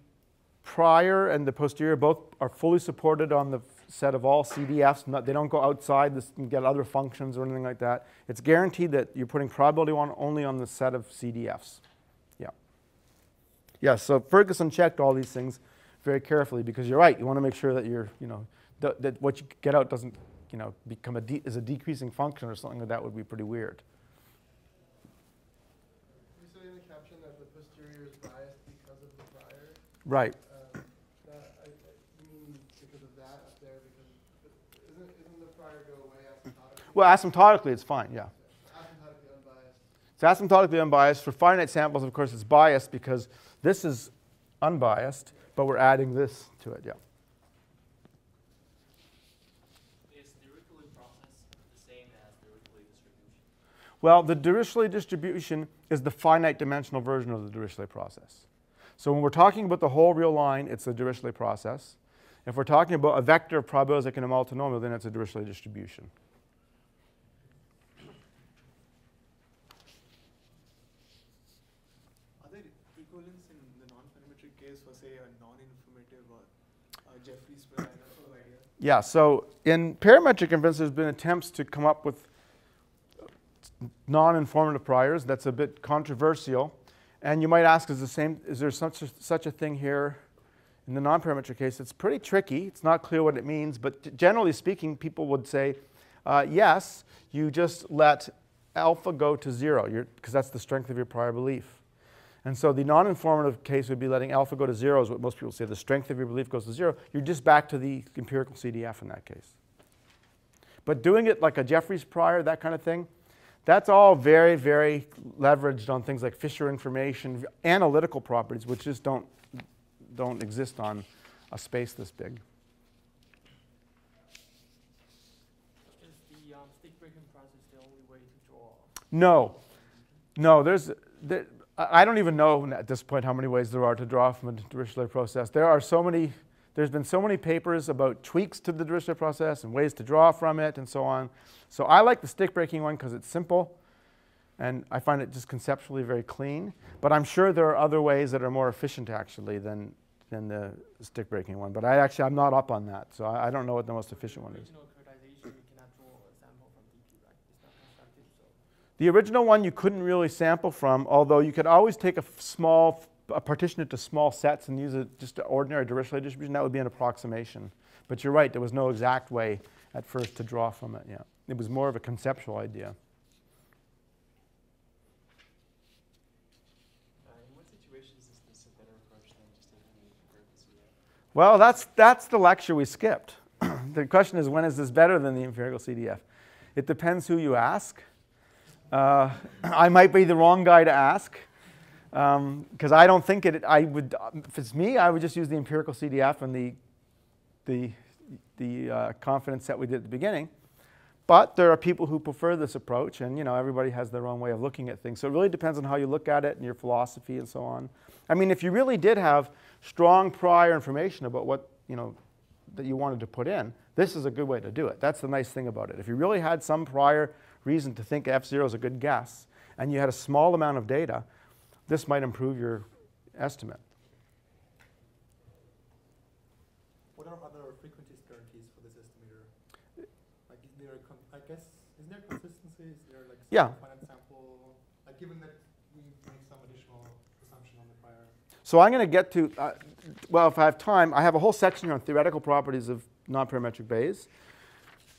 prior and the posterior both are fully supported on the set of all CDFs. Not, they don't go outside this and get other functions or anything like that. It's guaranteed that you're putting probability one only on the set of CDFs. Yeah. Yeah, so Ferguson checked all these things very carefully because you're right. You want to make sure that you're, you know, th that what you get out doesn't, you know, become a is a decreasing function or something like that would be pretty weird. You say in the caption that the posterior is biased because of the prior. Right. Um, that, I, I, mean because of that up there? Because isn't, isn't the prior go away asymptotically? Well, asymptotically, it's fine, yeah. Asymptotically unbiased. It's asymptotically unbiased. For finite samples, of course, it's biased because this is unbiased, but we're adding this to it, yeah. Is Dirichlet process the same as Dirichlet distribution? Well, the Dirichlet distribution is the finite dimensional version of the Dirichlet process. So when we're talking about the whole real line, it's a Dirichlet process. If we're talking about a vector of probabilities like in a multinomial, then it's a Dirichlet distribution. Are there equivalents in the non-parametric case for, say, a non-informative or a Jeffreys prior sort of idea? Yeah, so in parametric inference, there's been attempts to come up with non-informative priors. That's a bit controversial. And you might ask, is, the same, is there such a, such a thing here in the non-parametric case? It's pretty tricky. It's not clear what it means. But generally speaking, people would say, uh, yes, you just let alpha go to zero, because that's the strength of your prior belief. And so the non-informative case would be letting alpha go to zero is what most people say. The strength of your belief goes to zero. You're just back to the empirical CDF in that case. But doing it like a Jeffreys prior, that kind of thing, that's all very, very leveraged on things like Fisher information, analytical properties, which just don't, don't exist on a space this big. Is the um, stick breaking process the only way to draw? No, no, there's, there, I I don't even know at this point how many ways there are to draw from a Dirichlet process. There are so many, there's been so many papers about tweaks to the Dirichlet process and ways to draw from it and so on. So I like the stick breaking one because it's simple and I find it just conceptually very clean. But I'm sure there are other ways that are more efficient actually than, than the stick breaking one. But I actually, I'm not up on that. So I, I don't know what the most efficient one is. Original characterization, you cannot draw a sample from DP, right? It's not constructed, so. The original one you couldn't really sample from, although you could always take a small, partition it to small sets and use it just an ordinary Dirichlet distribution. That would be an approximation. But you're right, there was no exact way at first to draw from it. Yeah, it was more of a conceptual idea. Uh, in what situations is this a better approach than just taking the empirical CDF? Well, that's that's the lecture we skipped. the question is, when is this better than the empirical CDF? It depends who you ask. Uh, I might be the wrong guy to ask because I don't think it. I would, if it's me, I would just use the empirical CDF and the the the uh, confidence that we did at the beginning. But there are people who prefer this approach, and you know everybody has their own way of looking at things. So it really depends on how you look at it and your philosophy and so on. I mean, if you really did have strong prior information about what you know that you wanted to put in, This is a good way to do it. That's the nice thing about it. If you really had some prior reason to think F0 is a good guess, and you had a small amount of data, this might improve your estimate. What are other frequentist guarantees for this estimator? Like, is there, a con- I guess, is there consistency? Is there like Yeah. finite sample? Like, given that we make some additional assumption on the prior. So I'm going to get to, uh, well, if I have time, I have a whole section here on theoretical properties of non-parametric Bayes.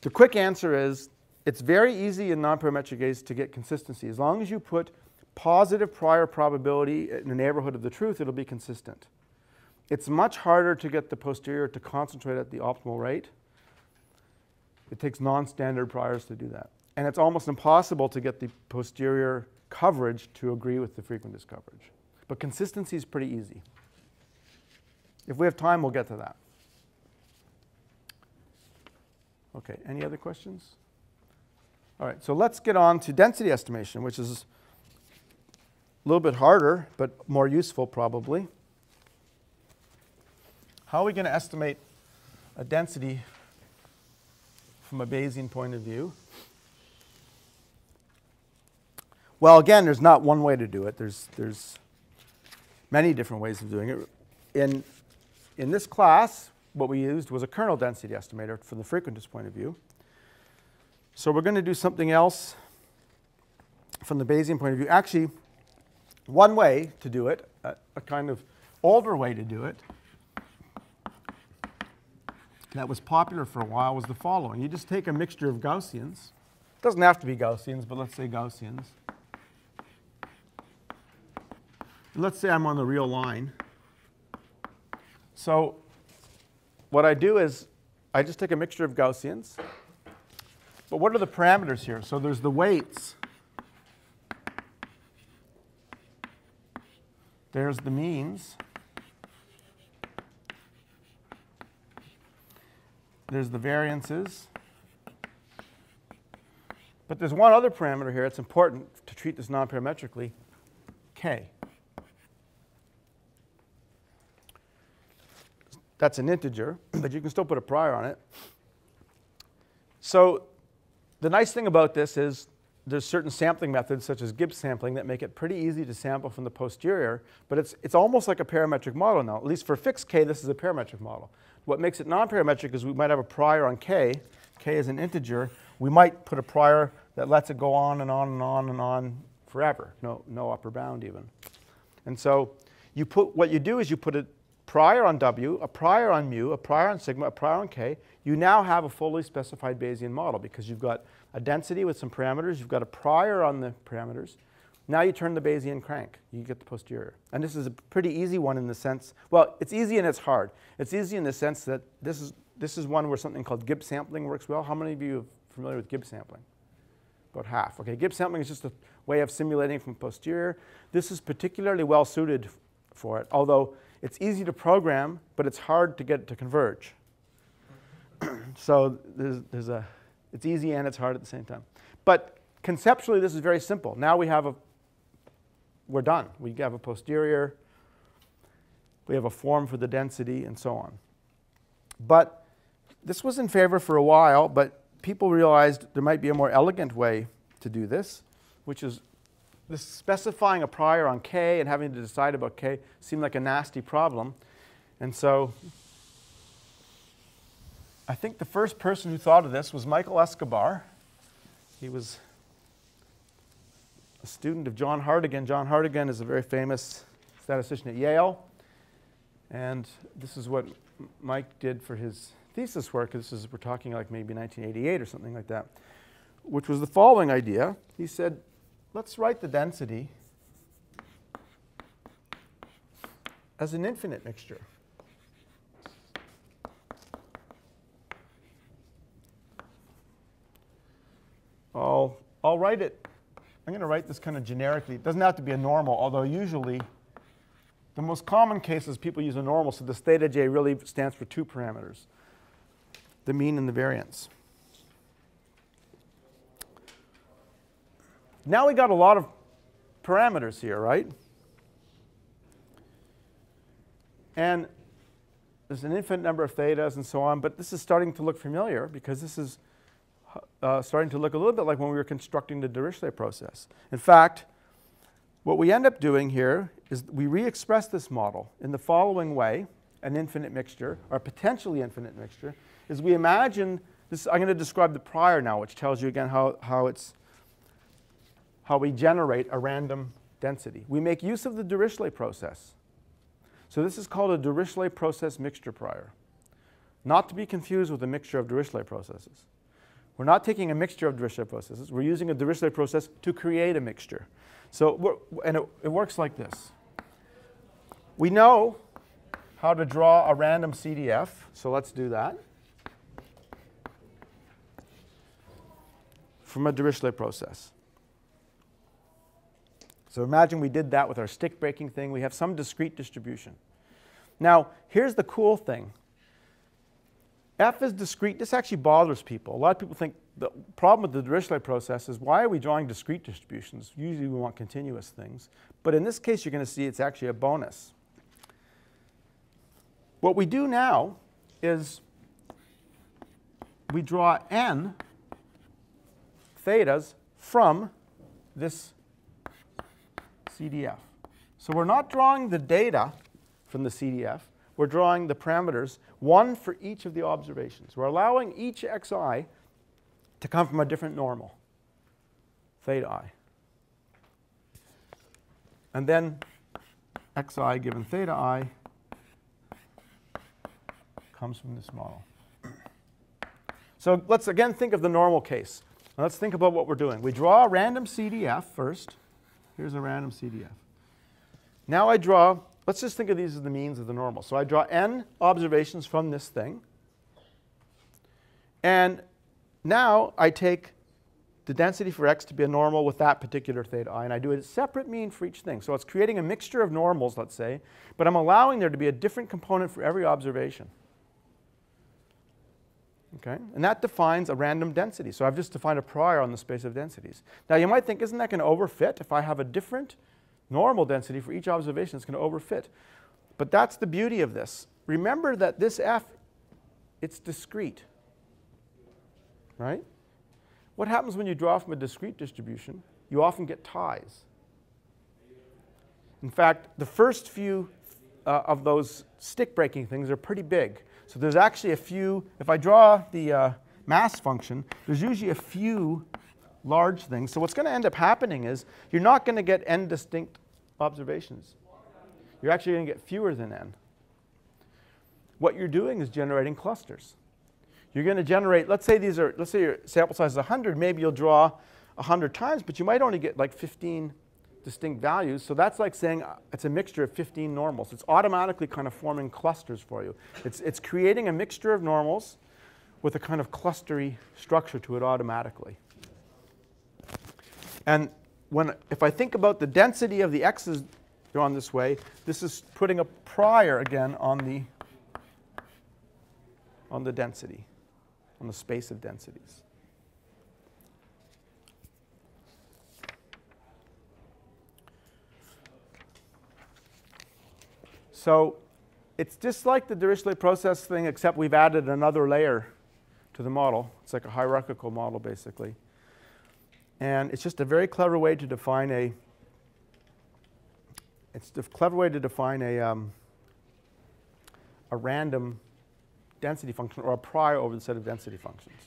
The quick answer is it's very easy in non-parametric Bayes to get consistency. As long as you put positive prior probability in the neighborhood of the truth, it'll be consistent. It's much harder to get the posterior to concentrate at the optimal rate. It takes non-standard priors to do that. And it's almost impossible to get the posterior coverage to agree with the frequentist coverage. But consistency is pretty easy. If we have time, we'll get to that. Okay, any other questions? All right, so let's get on to density estimation, which is a little bit harder, but more useful probably. How are we going to estimate a density from a Bayesian point of view? Well, again, there's not one way to do it. There's, there's many different ways of doing it. In, in this class, what we used was a kernel density estimator from the frequentist point of view. So we're going to do something else from the Bayesian point of view. Actually, one way to do it, a, a kind of older way to do it, that was popular for a while was the following. You just take a mixture of Gaussians. It doesn't have to be Gaussians, but let's say Gaussians. And let's say I'm on the real line. So what I do is I just take a mixture of Gaussians. But what are the parameters here? So there's the weights. There's the means. There's the variances. But there's one other parameter here. It's important to treat this non-parametrically, k. That's an integer, but you can still put a prior on it. So the nice thing about this is there's certain sampling methods, such as Gibbs sampling, that make it pretty easy to sample from the posterior, but it's, it's almost like a parametric model now. At least for fixed k, this is a parametric model. What makes it non-parametric is we might have a prior on k. k is an integer. We might put a prior that lets it go on and on and on and on forever, no, no upper bound even. And so you put, what you do is you put a prior on w, a prior on mu, a prior on sigma, a prior on k. You now have a fully specified Bayesian model because you've got a density with some parameters. You've got a prior on the parameters. Now you turn the Bayesian crank. You get the posterior. And this is a pretty easy one in the sense, well, it's easy and it's hard. It's easy in the sense that this is, this is one where something called Gibbs sampling works well. How many of you are familiar with Gibbs sampling? About half. Okay, Gibbs sampling is just a way of simulating from posterior. This is particularly well suited for it, although it's easy to program, but it's hard to get it to converge. so there's, there's a, it's easy and it's hard at the same time. But conceptually, this is very simple. Now we have a, we're done. We have a posterior, we have a form for the density, and so on. But this was in favor for a while, but people realized there might be a more elegant way to do this, which is this specifying a prior on k and having to decide about k seemed like a nasty problem. And so I think the first person who thought of this was Michael Escobar. He was a student of John Hartigan. John Hartigan is a very famous statistician at Yale. And this is what Mike did for his thesis work. This is, we're talking like maybe 1988 or something like that, which was the following idea. He said, let's write the density as an infinite mixture. I'll, write it, I'm going to write this kind of generically. It doesn't have to be a normal, although usually the most common cases people use a normal, so the theta j really stands for two parameters, the mean and the variance. Now we got a lot of parameters here, right? And there's an infinite number of thetas and so on, but this is starting to look familiar because this is uh, starting to look a little bit like when we were constructing the Dirichlet process. In fact, what we end up doing here is we re-express this model in the following way, an infinite mixture, or potentially infinite mixture, is we imagine this, I'm going to describe the prior now, which tells you again how, how it's how we generate a random density. We make use of the Dirichlet process. So this is called a Dirichlet process mixture prior. Not to be confused with a mixture of Dirichlet processes. We're not taking a mixture of Dirichlet processes. We're using a Dirichlet process to create a mixture. So, and it, it works like this. We know how to draw a random CDF, so let's do that. From a Dirichlet process. So imagine we did that with our stick breaking thing. We have some discrete distribution. Now, here's the cool thing. F is discrete. This actually bothers people. A lot of people think the problem with the Dirichlet process is why are we drawing discrete distributions? Usually we want continuous things. But in this case, you're going to see it's actually a bonus. What we do now is we draw n thetas from this CDF. So we're not drawing the data from the CDF. We're drawing the parameters, one for each of the observations. We're allowing each xi to come from a different normal, theta i. And then xi given theta i comes from this model. So let's again think of the normal case. Now let's think about what we're doing. We draw a random CDF first. Here's a random CDF. Now I draw, let's just think of these as the means of the normal. So I draw n observations from this thing. And now I take the density for x to be a normal with that particular theta i, and I do a separate mean for each thing. So it's creating a mixture of normals, let's say, but I'm allowing there to be a different component for every observation. Okay? And that defines a random density. So I've just defined a prior on the space of densities. Now you might think, isn't that going to overfit? If I have a different normal density for each observation, it's going to overfit. But that's the beauty of this. Remember that this f, it's discrete. Right? What happens when you draw from a discrete distribution? You often get ties. In fact, the first few uh, of those stick breaking things are pretty big. So there's actually a few, if I draw the uh, mass function, there's usually a few large things. So what's going to end up happening is you're not going to get n distinct observations. You're actually going to get fewer than n. What you're doing is generating clusters. You're going to generate, let's say these are, let's say your sample size is 100, maybe you'll draw 100 times, but you might only get like 15 distinct values. So that's like saying uh, it's a mixture of 15 normals. It's automatically kind of forming clusters for you. It's, it's creating a mixture of normals with a kind of clustery structure to it automatically. And when, if I think about the density of the x's drawn this way, this is putting a prior again on the, on the density, on the space of densities. So it's just like the Dirichlet process thing, except we've added another layer to the model. It's like a hierarchical model, basically. And it's just a very clever way to define a, it's a clever way to define a, um, a random density function or a prior over the set of density functions.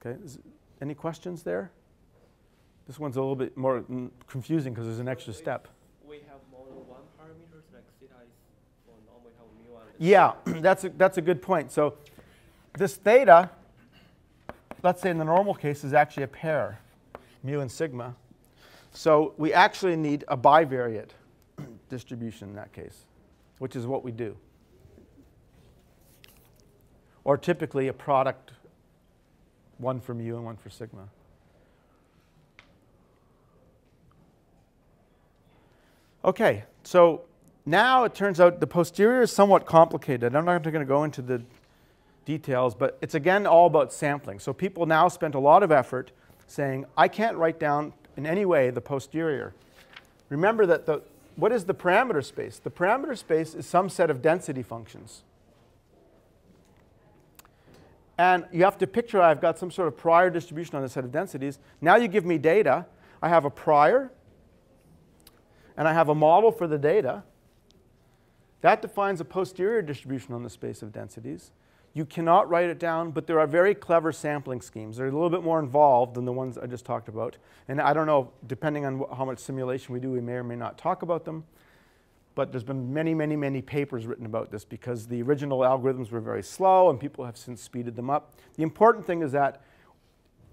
Okay, Is, any questions there? This one's a little bit more confusing because there's an extra step. we have more than one parameter, like Yeah, that's a, that's a good point. So this theta, let's say in the normal case, is actually a pair, mu and sigma. So we actually need a bivariate distribution in that case, which is what we do. Or typically a product, one for mu and one for sigma. Okay, so now it turns out the posterior is somewhat complicated. I'm not going to go into the details, but it's again all about sampling. So people now spent a lot of effort saying, I can't write down in any way the posterior. Remember that the, what is the parameter space? The parameter space is some set of density functions. And you have to picture I've got some sort of prior distribution on a set of densities. Now you give me data. I have a prior, and I have a model for the data. That defines a posterior distribution on the space of densities. You cannot write it down, but there are very clever sampling schemes. They're a little bit more involved than the ones I just talked about. And I don't know, depending on how much simulation we do, we may or may not talk about them. But there's been many, many, many papers written about this because the original algorithms were very slow and people have since speeded them up. The important thing is that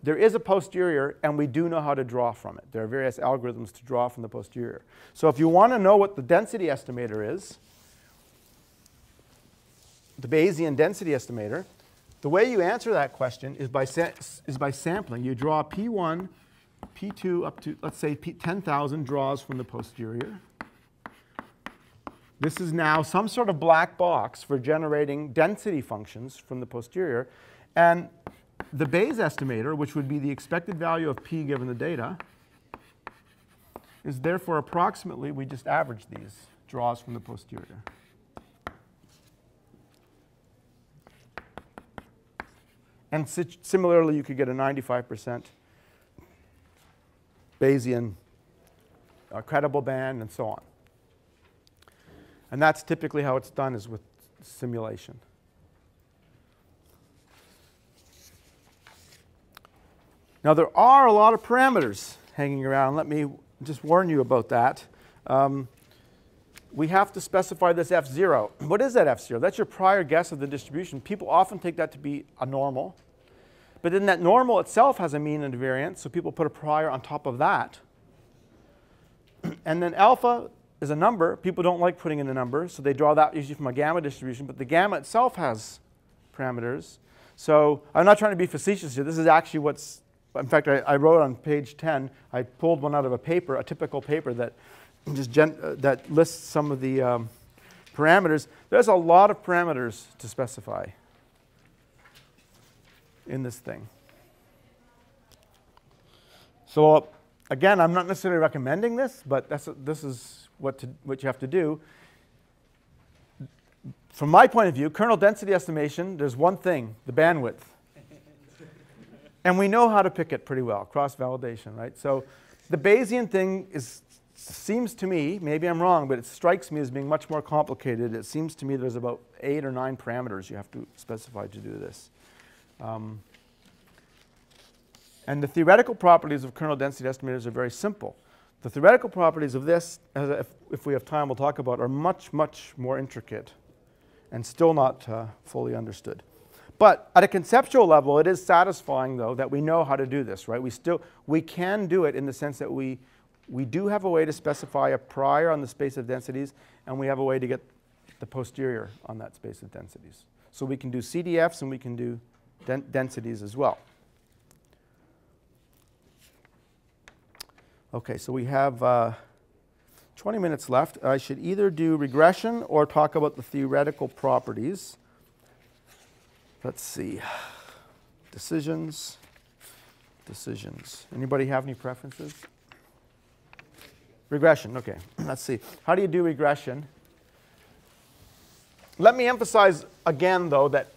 there is a posterior and we do know how to draw from it. There are various algorithms to draw from the posterior. So if you want to know what the density estimator is, the Bayesian density estimator, the way you answer that question is by, is by sampling. You draw P1, P2 up to, let's say, P 10,000 draws from the posterior. This is now some sort of black box for generating density functions from the posterior. And the Bayes estimator, which would be the expected value of P given the data, is therefore approximately, we just average these draws from the posterior. And si- similarly, you could get a 95% Bayesian uh, credible band and so on. And that's typically how it's done is with simulation. Now there are a lot of parameters hanging around. Let me just warn you about that. Um, we have to specify this F0. What is that F0? That's your prior guess of the distribution. People often take that to be a normal. But then that normal itself has a mean and a variance, so people put a prior on top of that. and then alpha is a number. People don't like putting in a number, so they draw that usually from a gamma distribution. But the gamma itself has parameters. So I'm not trying to be facetious here. This is actually what's, in fact, I, I wrote on page 10, I pulled one out of a paper, a typical paper that just gen, uh, that lists some of the um, parameters. There's a lot of parameters to specify in this thing. So again, I'm not necessarily recommending this, but that's, this is what, to, what you have to do. From my point of view, kernel density estimation, there's one thing, the bandwidth. and we know how to pick it pretty well, cross-validation, right? So the Bayesian thing is, seems to me, maybe I'm wrong, but it strikes me as being much more complicated. It seems to me there's about eight or nine parameters you have to specify to do this. Um, and the theoretical properties of kernel density estimators are very simple. The theoretical properties of this, if, if, we have time, we'll talk about, are much, much more intricate and still not uh, fully understood. But at a conceptual level, it is satisfying, though, that we know how to do this, right? We still we can do it in the sense that we we do have a way to specify a prior on the space of densities, and we have a way to get the posterior on that space of densities. So we can do CDFs and we can do densities as well. Okay, so we have uh, 20 minutes left. I should either do regression or talk about the theoretical properties. Let's see. Decisions. Decisions. Anybody have any preferences? Regression, okay. Let's see. How do you do regression? Let me emphasize again, though, that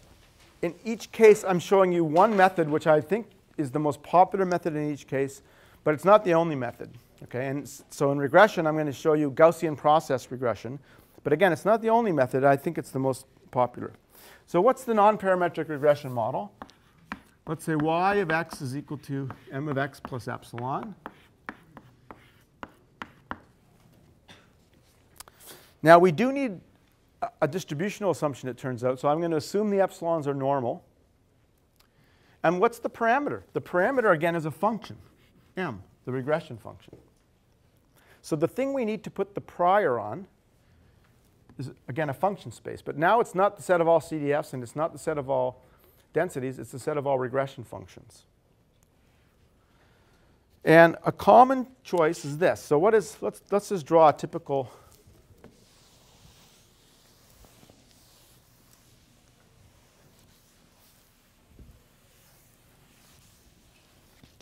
in each case I'm showing you one method which I think is the most popular method in each case, but it's not the only method. Okay, and so in regression, I'm going to show you Gaussian process regression. But again, it's not the only method. I think it's the most popular. So what's the non-parametric regression model? Let's say y of x is equal to m of x plus epsilon. Now we do need a distributional assumption, it turns out. So I'm going to assume the epsilons are normal. And what's the parameter? The parameter, again, is a function, m, the regression function. So the thing we need to put the prior on is, again, a function space. But now it's not the set of all CDFs, and it's not the set of all densities. It's the set of all regression functions. And a common choice is this. So what is, let's, let's just draw a typical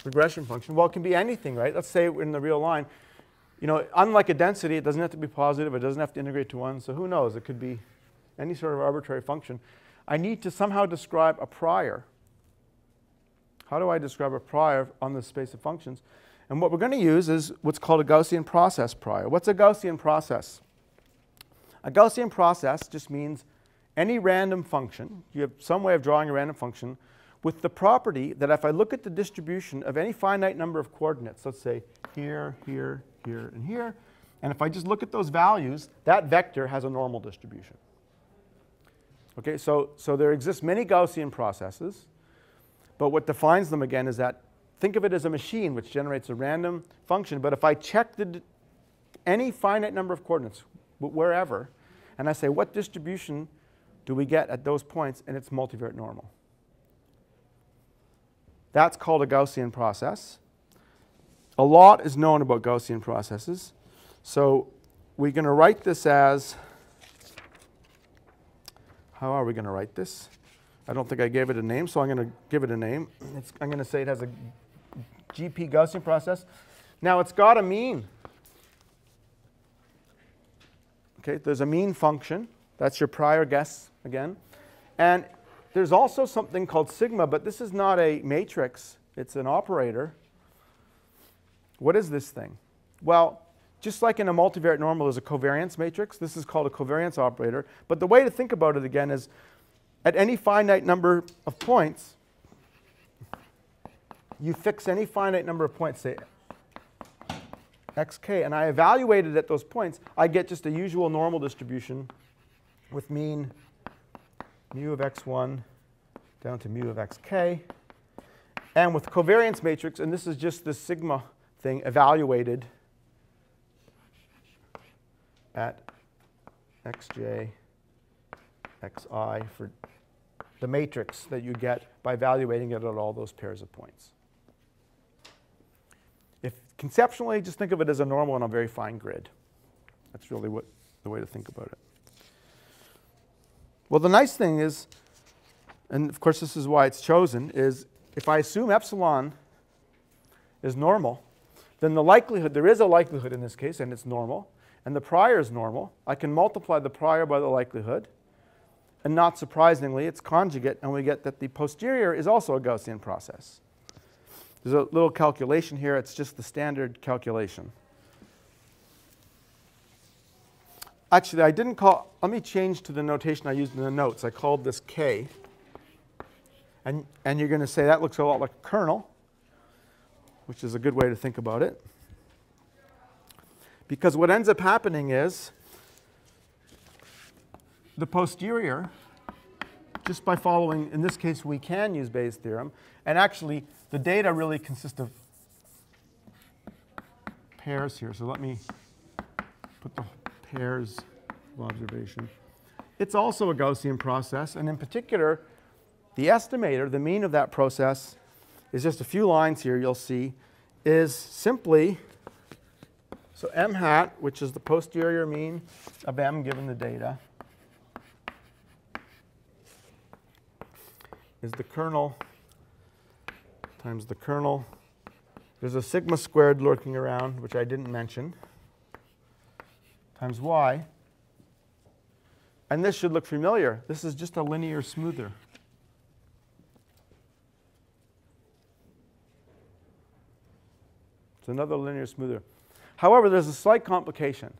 regression function? Well, it can be anything, right? Let's say we're in the real line, You know, unlike a density, it doesn't have to be positive, it doesn't have to integrate to 1, so who knows? It could be any sort of arbitrary function. I need to somehow describe a prior. How do I describe a prior on the space of functions? And what we're going to use is what's called a Gaussian process prior. What's a Gaussian process? A Gaussian process just means any random function, you have some way of drawing a random function, with the property that if I look at the distribution of any finite number of coordinates, let's say here, here, here, and here, and if I just look at those values, that vector has a normal distribution. Okay, so, so there exist many Gaussian processes, but what defines them again is that think of it as a machine which generates a random function, but if I check the, any finite number of coordinates, wherever, and I say what distribution do we get at those points, and it's multivariate normal. That's called a Gaussian process. A lot is known about Gaussian processes. So we're going to write this as, how are we going to write this? I don't think I gave it a name, so I'm going to give it a name. It's, I'm going to say it has a GP Gaussian process. Now it's got a mean. Okay, there's a mean function. That's your prior guess again. And there's also something called sigma, but this is not a matrix. It's an operator. What is this thing? Well, just like in a multivariate normal is a covariance matrix, this is called a covariance operator. But the way to think about it again is at any finite number of points, you fix any finite number of points, say xk, and I evaluate it at those points, I get just a usual normal distribution with mean mu of x1 down to mu of xk. And with covariance matrix, and this is just the sigma thing evaluated at xj, xi for the matrix that you get by evaluating it at all those pairs of points. If conceptually, just think of it as a normal on a very fine grid. That's really what the way to think about it. Well, the nice thing is, and of course this is why it's chosen, is if I assume epsilon is normal, then the likelihood, there is a likelihood in this case, and it's normal, and the prior is normal. I can multiply the prior by the likelihood, and not surprisingly, it's conjugate, and we get that the posterior is also a Gaussian process. There's a little calculation here, it's just the standard calculation. Actually, I didn't call, let me change to the notation I used in the notes. I called this K. And, and you're going to say that looks a lot like a kernel, which is a good way to think about it. Because what ends up happening is the posterior, just by following, in this case, we can use Bayes' theorem. And actually, the data really consist of pairs here. So let me put the pairs of observation. It's also a Gaussian process, and in particular, the estimator, the mean of that process, is just a few lines here you'll see, is simply, so m hat, which is the posterior mean of m given the data, is the kernel times the kernel. There's a sigma squared lurking around, which I didn't mention times y. And this should look familiar. This is just a linear smoother. It's another linear smoother. However, there's a slight complication.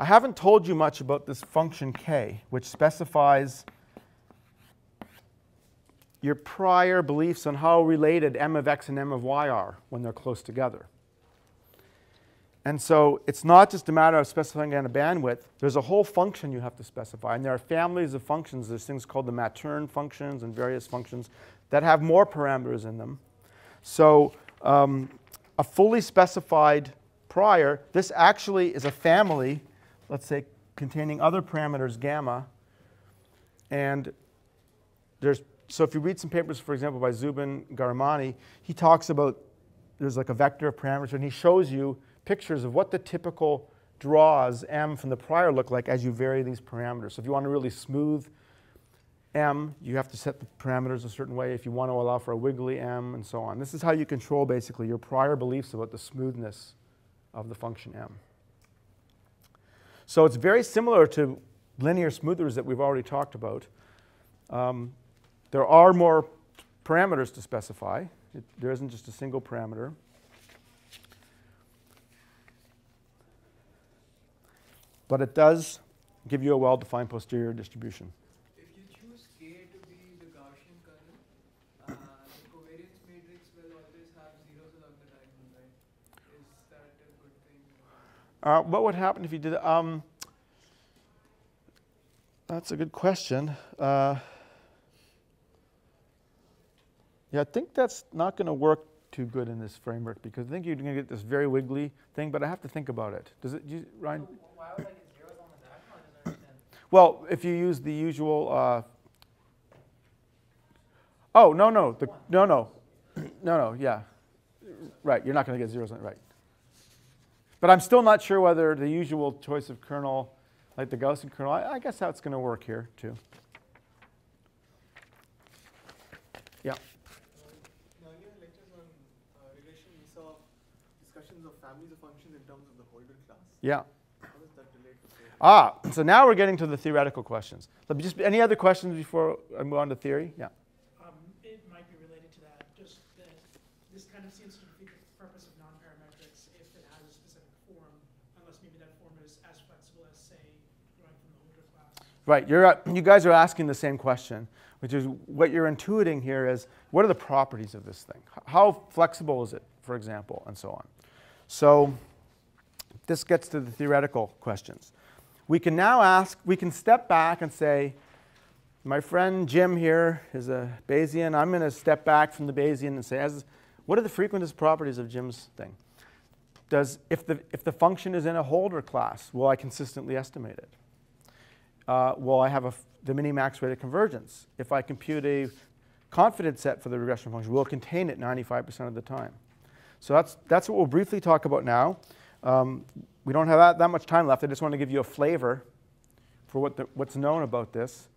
I haven't told you much about this function k, which specifies your prior beliefs on how related m of x and m of y are when they're close together. And so it's not just a matter of specifying a bandwidth. There's a whole function you have to specify. And there are families of functions. There's things called the Matern functions and various functions that have more parameters in them. So um, a fully specified prior, this actually is a family, let's say, containing other parameters, gamma. And there's, so if you read some papers, for example, by Zoubin Ghahramani, he talks about there's like a vector of parameters, and he shows you pictures of what the typical draws m from the prior look like as you vary these parameters. So if you want to really smooth m, you have to set the parameters a certain way. If you want to allow for a wiggly m and so on. This is how you control basically your prior beliefs about the smoothness of the function m. So it's very similar to linear smoothers that we've already talked about. Um, there are more parameters to specify. It, there isn't just a single parameter. But it does give you a well-defined posterior distribution. If you choose K to be the Gaussian kernel, uh, the covariance matrix will always have zeros along the diagonal, right? Is that a good thing? Uh, what would happen if you did? Um, that's a good question. Uh, yeah, I think that's not going to work too good in this framework because I think you're going to get this very wiggly thing. But I have to think about it. Does it, you, Ryan? So why would I get zeros on the diagonal? I don't understand. Well, if you use the usual. Uh, oh no no the, no no no no yeah, right. You're not going to get zeros on it right. But I'm still not sure whether the usual choice of kernel, like the Gaussian kernel, I, I guess that's going to work here too. Yeah. In your lectures on we saw discussions of families of functions in terms of the Holder class. Yeah. How does that relate to say? Ah, so now we're getting to the theoretical questions. Let me just any other questions before I move on to theory? Yeah. Um, it might be related to that, just that this kind of seems to defeat the purpose of nonparametrics if it has a specific form, unless maybe that form is as flexible as, say, drawing from the holder class. Right. You're, uh, you guys are asking the same question, which is what you're intuiting here is what are the properties of this thing? How flexible is it, for example, and so on. So this gets to the theoretical questions. We can now ask, we can step back and say, my friend Jim here is a Bayesian. I'm going to step back from the Bayesian and say, as, what are the frequentist properties of Jim's thing? Does, if, the, if the function is in a holder class, will I consistently estimate it? uh, will I have a the minimax rate of convergence? If I compute a confidence set for the regression function, will it contain it 95% of the time? So that's, that's what we'll briefly talk about now. Um, we don't have that, that much time left. I just want to give you a flavor for what the, what's known about this.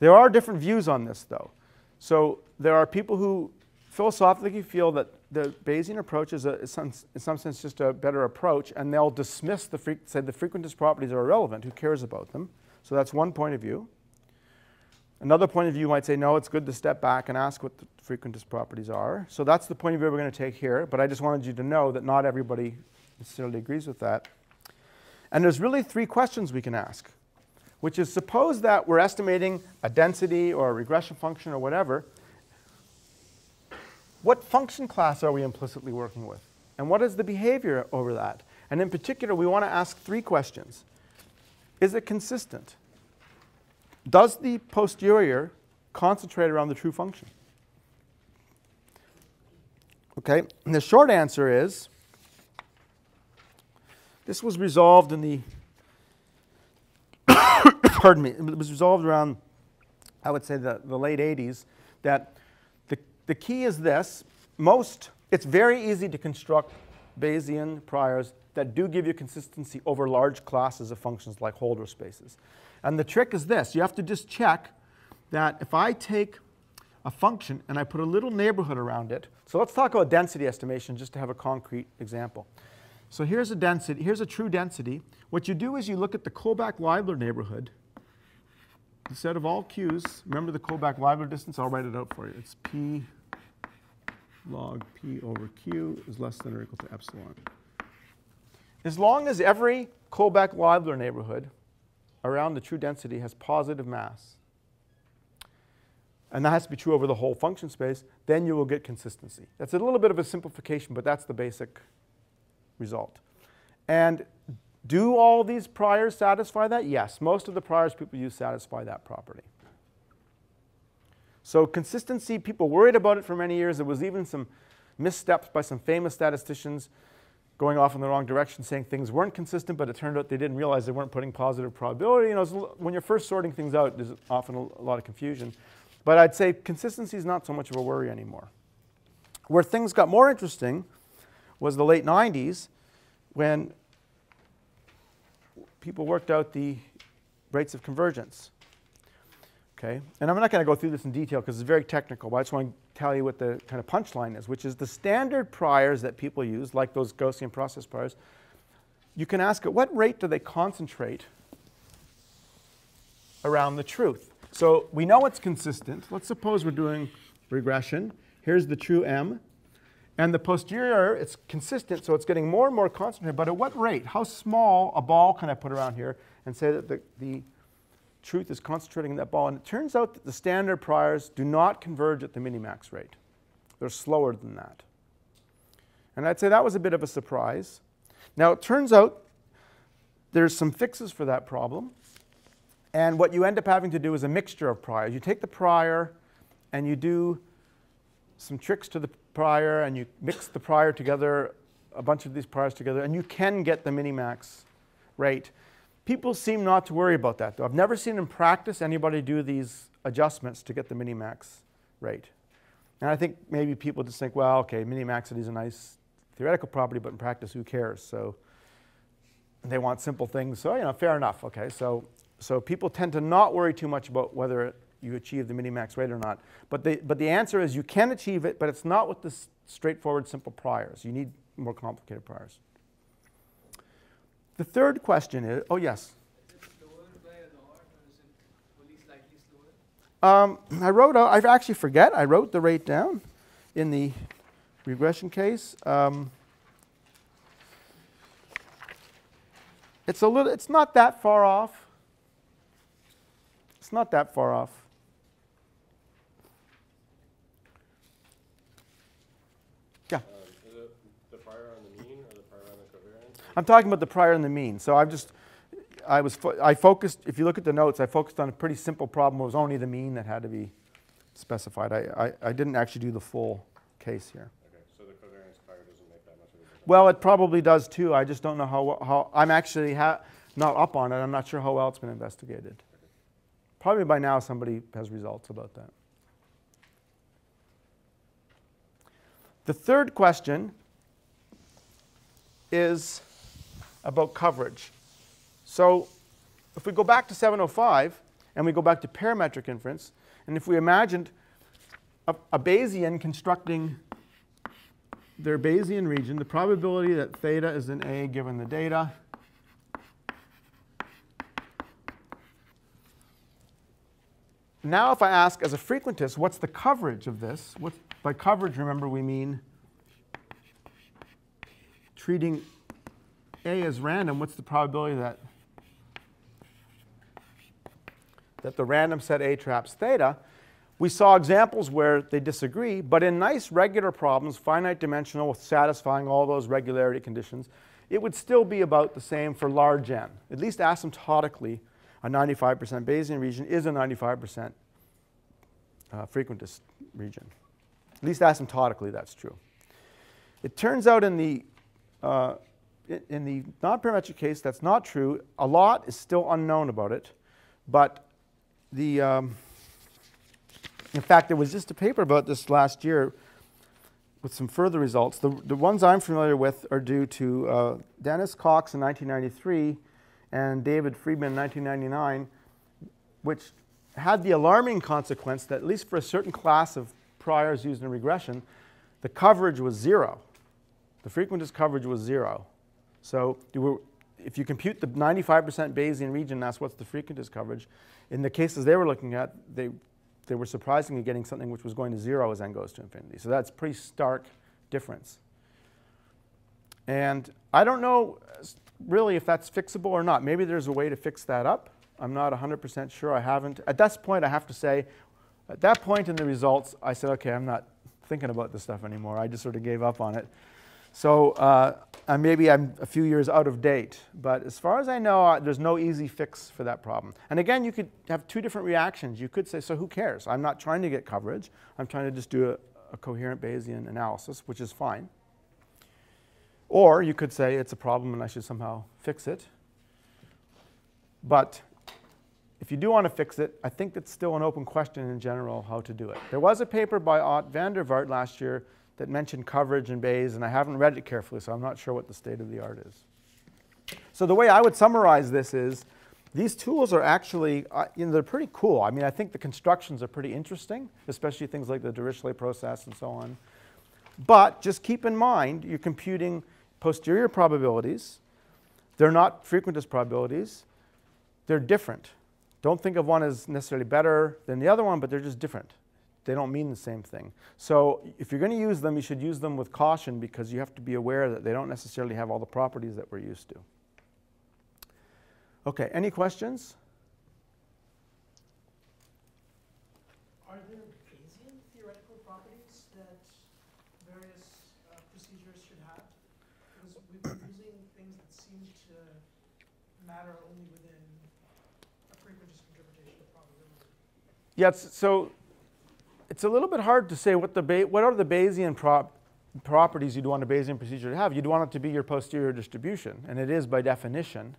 There are different views on this, though. So there are people who philosophically feel that the Bayesian approach is, a, is some, in some sense just a better approach, and they'll dismiss the fre- say the frequentist properties are irrelevant. Who cares about them? So that's one point of view. Another point of view might say, no, it's good to step back and ask what the frequentist properties are. So that's the point of view we're going to take here. But I just wanted you to know that not everybody necessarily agrees with that. And there's really three questions we can ask, which is suppose that we're estimating a density or a regression function or whatever. What function class are we implicitly working with? And what is the behavior over that? And in particular, we want to ask three questions. Is it consistent? Does the posterior concentrate around the true function? Okay, and the short answer is this was resolved in the, pardon me, it was resolved around, I would say, the, the late 80s, that the, the key is this. Most, it's very easy to construct Bayesian priors that do give you consistency over large classes of functions like Holder spaces. And the trick is this. You have to just check that if I take a function and I put a little neighborhood around it, so let's talk about density estimation just to have a concrete example. So here's a density, here's a true density. What you do is you look at the Kullback-Leibler neighborhood. Instead of all q's, remember the Kullback-Leibler distance? I'll write it out for you. It's p log p over q is less than or equal to epsilon. As long as every Kullback-Leibler neighborhood around the true density has positive mass, and that has to be true over the whole function space, then you will get consistency. That's a little bit of a simplification, but that's the basic result. And do all these priors satisfy that? Yes, most of the priors people use satisfy that property. So consistency, people worried about it for many years. There was even some missteps by some famous statisticians going off in the wrong direction, saying things weren't consistent, but it turned out they didn't realize they weren't putting positive probability. You know, when you're first sorting things out, there's often a lot of confusion. But I'd say consistency is not so much of a worry anymore. Where things got more interesting was the late 90s when people worked out the rates of convergence. Okay, and I'm not going to go through this in detail because it's very technical, but I just want to tell you what the kind of punchline is, which is the standard priors that people use, like those Gaussian process priors, you can ask at what rate do they concentrate around the truth? So we know it's consistent. Let's suppose we're doing regression. Here's the true m. And the posterior, it's consistent, so it's getting more and more concentrated. But at what rate? How small a ball can I put around here and say that the, the truth is concentrating in that ball? And it turns out that the standard priors do not converge at the minimax rate. They're slower than that. And I'd say that was a bit of a surprise. Now, it turns out there's some fixes for that problem. And what you end up having to do is a mixture of priors. You take the prior and you do some tricks to the prior and you mix the prior together, a bunch of these priors together, and you can get the minimax rate. People seem not to worry about that, though. I've never seen in practice anybody do these adjustments to get the minimax rate. And I think maybe people just think, well, okay, minimaxity is a nice theoretical property, but in practice, who cares? So they want simple things. So, you know, fair enough. Okay, so so people tend to not worry too much about whether you achieve the minimax rate or not. But the, but the answer is you can achieve it, but it's not with the straightforward simple priors. You need more complicated priors. The third question is, oh yes? Um, I wrote, I actually forget, I wrote the rate down in the regression case. Um, it's a little, it's not that far off. It's not that far off. Yeah. Um, is it the prior on the mean or the prior on the covariance? I'm talking about the prior and the mean. So I've just, I was, fo- I focused, if you look at the notes, I focused on a pretty simple problem. It was only the mean that had to be specified. I, I, I didn't actually do the full case here. Okay, so the covariance prior doesn't make that much of a difference. Well, it probably does too. I just don't know how, how I'm actually ha- not up on it. I'm not sure how well it's been investigated. Probably by now somebody has results about that. The third question is about coverage. So if we go back to 705 and we go back to parametric inference, and if we imagined a, a Bayesian constructing their Bayesian region, the probability that theta is in A given the data Now if I ask as a frequentist, what's the coverage of this? What, by coverage, remember, we mean treating A is random. What's the probability that, that the random set A traps theta? We saw examples where they disagree, but in nice regular problems, finite dimensional with satisfying all those regularity conditions, it would still be about the same for large n, at least asymptotically a 95% Bayesian region is a 95% uh, frequentist region. At least asymptotically, that's true. It turns out in the, uh, in the non-parametric case, that's not true. A lot is still unknown about it, but the, um, in fact, there was just a paper about this last year with some further results. The, the ones I'm familiar with are due to uh, Dennis Cox in 1993 and David Freedman in 1999, which had the alarming consequence that at least for a certain class of priors used in regression, the coverage was zero. The frequentist coverage was zero. So if you compute the 95% Bayesian region, that's what's the frequentist coverage. In the cases they were looking at, they, they were surprisingly getting something which was going to zero as n goes to infinity. So that's pretty stark difference. And I don't know really if that's fixable or not. Maybe there's a way to fix that up. I'm not 100% sure. I haven't. At this point, I have to say, at that point in the results, I said, okay, I'm not thinking about this stuff anymore. I just sort of gave up on it. So uh, maybe I'm a few years out of date. But as far as I know, there's no easy fix for that problem. And again, you could have two different reactions. You could say, so who cares? I'm not trying to get coverage. I'm trying to just do a, a coherent Bayesian analysis, which is fine. Or you could say it's a problem and I should somehow fix it. But if you do want to fix it, I think it's still an open question in general how to do it. There was a paper by Aad van der Vaart last year that mentioned coverage in Bayes, and I haven't read it carefully, so I'm not sure what the state of the art is. So the way I would summarize this is these tools are actually, uh, you know, they're pretty cool. I mean, I think the constructions are pretty interesting, especially things like the Dirichlet process and so on. But just keep in mind, you're computing posterior probabilities. They're not frequentist probabilities. They're different. Don't think of one as necessarily better than the other one, but they're just different. They don't mean the same thing. So if you're going to use them, you should use them with caution because you have to be aware that they don't necessarily have all the properties that we're used to. Okay, any questions? Are there Bayesian theoretical properties that various uh, procedures should have? Because we've been using things that seem to matter only within a frequentist interpretation of probability. Yes, so it's a little bit hard to say what the what are the Bayesian prop- properties you'd want a Bayesian procedure to have. You'd want it to be your posterior distribution, and it is by definition.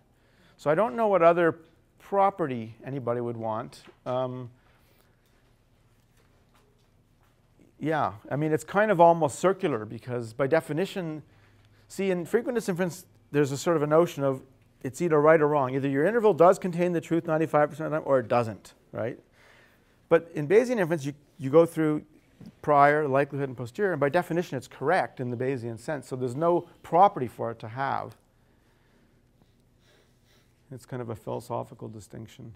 So I don't know what other property anybody would want. Um, yeah, I mean, it's kind of almost circular because by definition, see, in frequentist inference, there's a sort of a notion of it's either right or wrong. Either your interval does contain the truth 95% of the time or it doesn't, right? But in Bayesian inference, you, you go through prior, likelihood, and posterior, and by definition, it's correct in the Bayesian sense. So there's no property for it to have. It's kind of a philosophical distinction.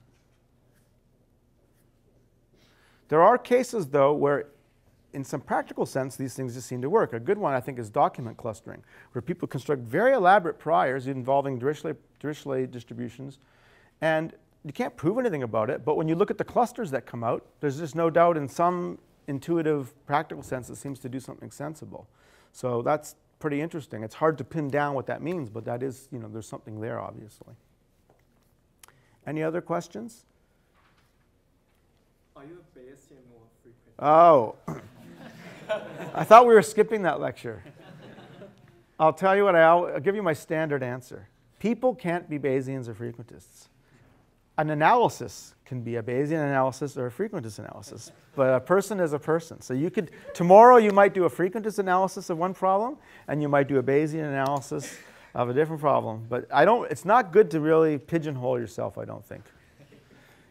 There are cases, though, where in some practical sense, these things just seem to work. A good one, I think, is document clustering, where people construct very elaborate priors involving Dirichlet, Dirichlet distributions, and you can't prove anything about it, but when you look at the clusters that come out, there's just no doubt in some intuitive, practical sense it seems to do something sensible. So that's pretty interesting. It's hard to pin down what that means, but that is, you know, there's something there, obviously. Any other questions? Are you a Bayesian or frequent? Oh, I thought we were skipping that lecture. I'll tell you what, I'll, I'll give you my standard answer. People can't be Bayesians or frequentists. An analysis can be a Bayesian analysis or a frequentist analysis, but a person is a person. So you could, tomorrow you might do a frequentist analysis of one problem, and you might do a Bayesian analysis of a different problem. But I don't, it's not good to really pigeonhole yourself, I don't think.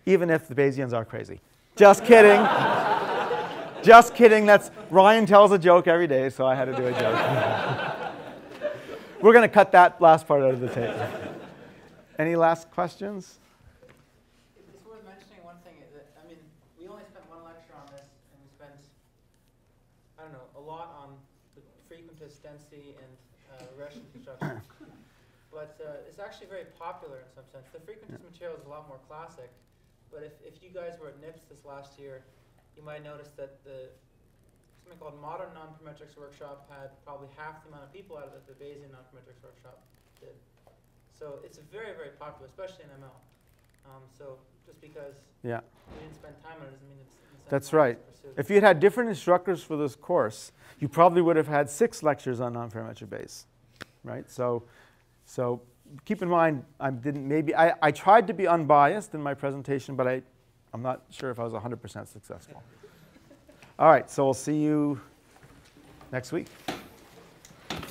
Even if the Bayesians are crazy. Just kidding. Just kidding. That's Ryan tells a joke every day, so I had to do a joke. We're going to cut that last part out of the tape. Any last questions? It's worth mentioning one thing. That, I mean, we only spent one lecture on this, and we spent, I don't know, a lot on the frequentist density and uh, regression construction. but uh, it's actually very popular in some sense. The frequentist material is a lot more classic. But if, if you guys were at NIPS this last year, you might notice that the something called Modern Nonparametrics Workshop had probably half the amount of people out of it that the Bayesian Nonparametrics Workshop did. So it's very, very popular, especially in ML. Um, so just because Yeah. we didn't spend time on it doesn't mean it's. in a sense That's right. If you had had different instructors for this course, you probably would have had six lectures on nonparametric Bayes, right? So, so keep in mind, I didn't maybe I, I tried to be unbiased in my presentation, but I, I'm not sure if I was 100% successful. All right, so we'll see you next week.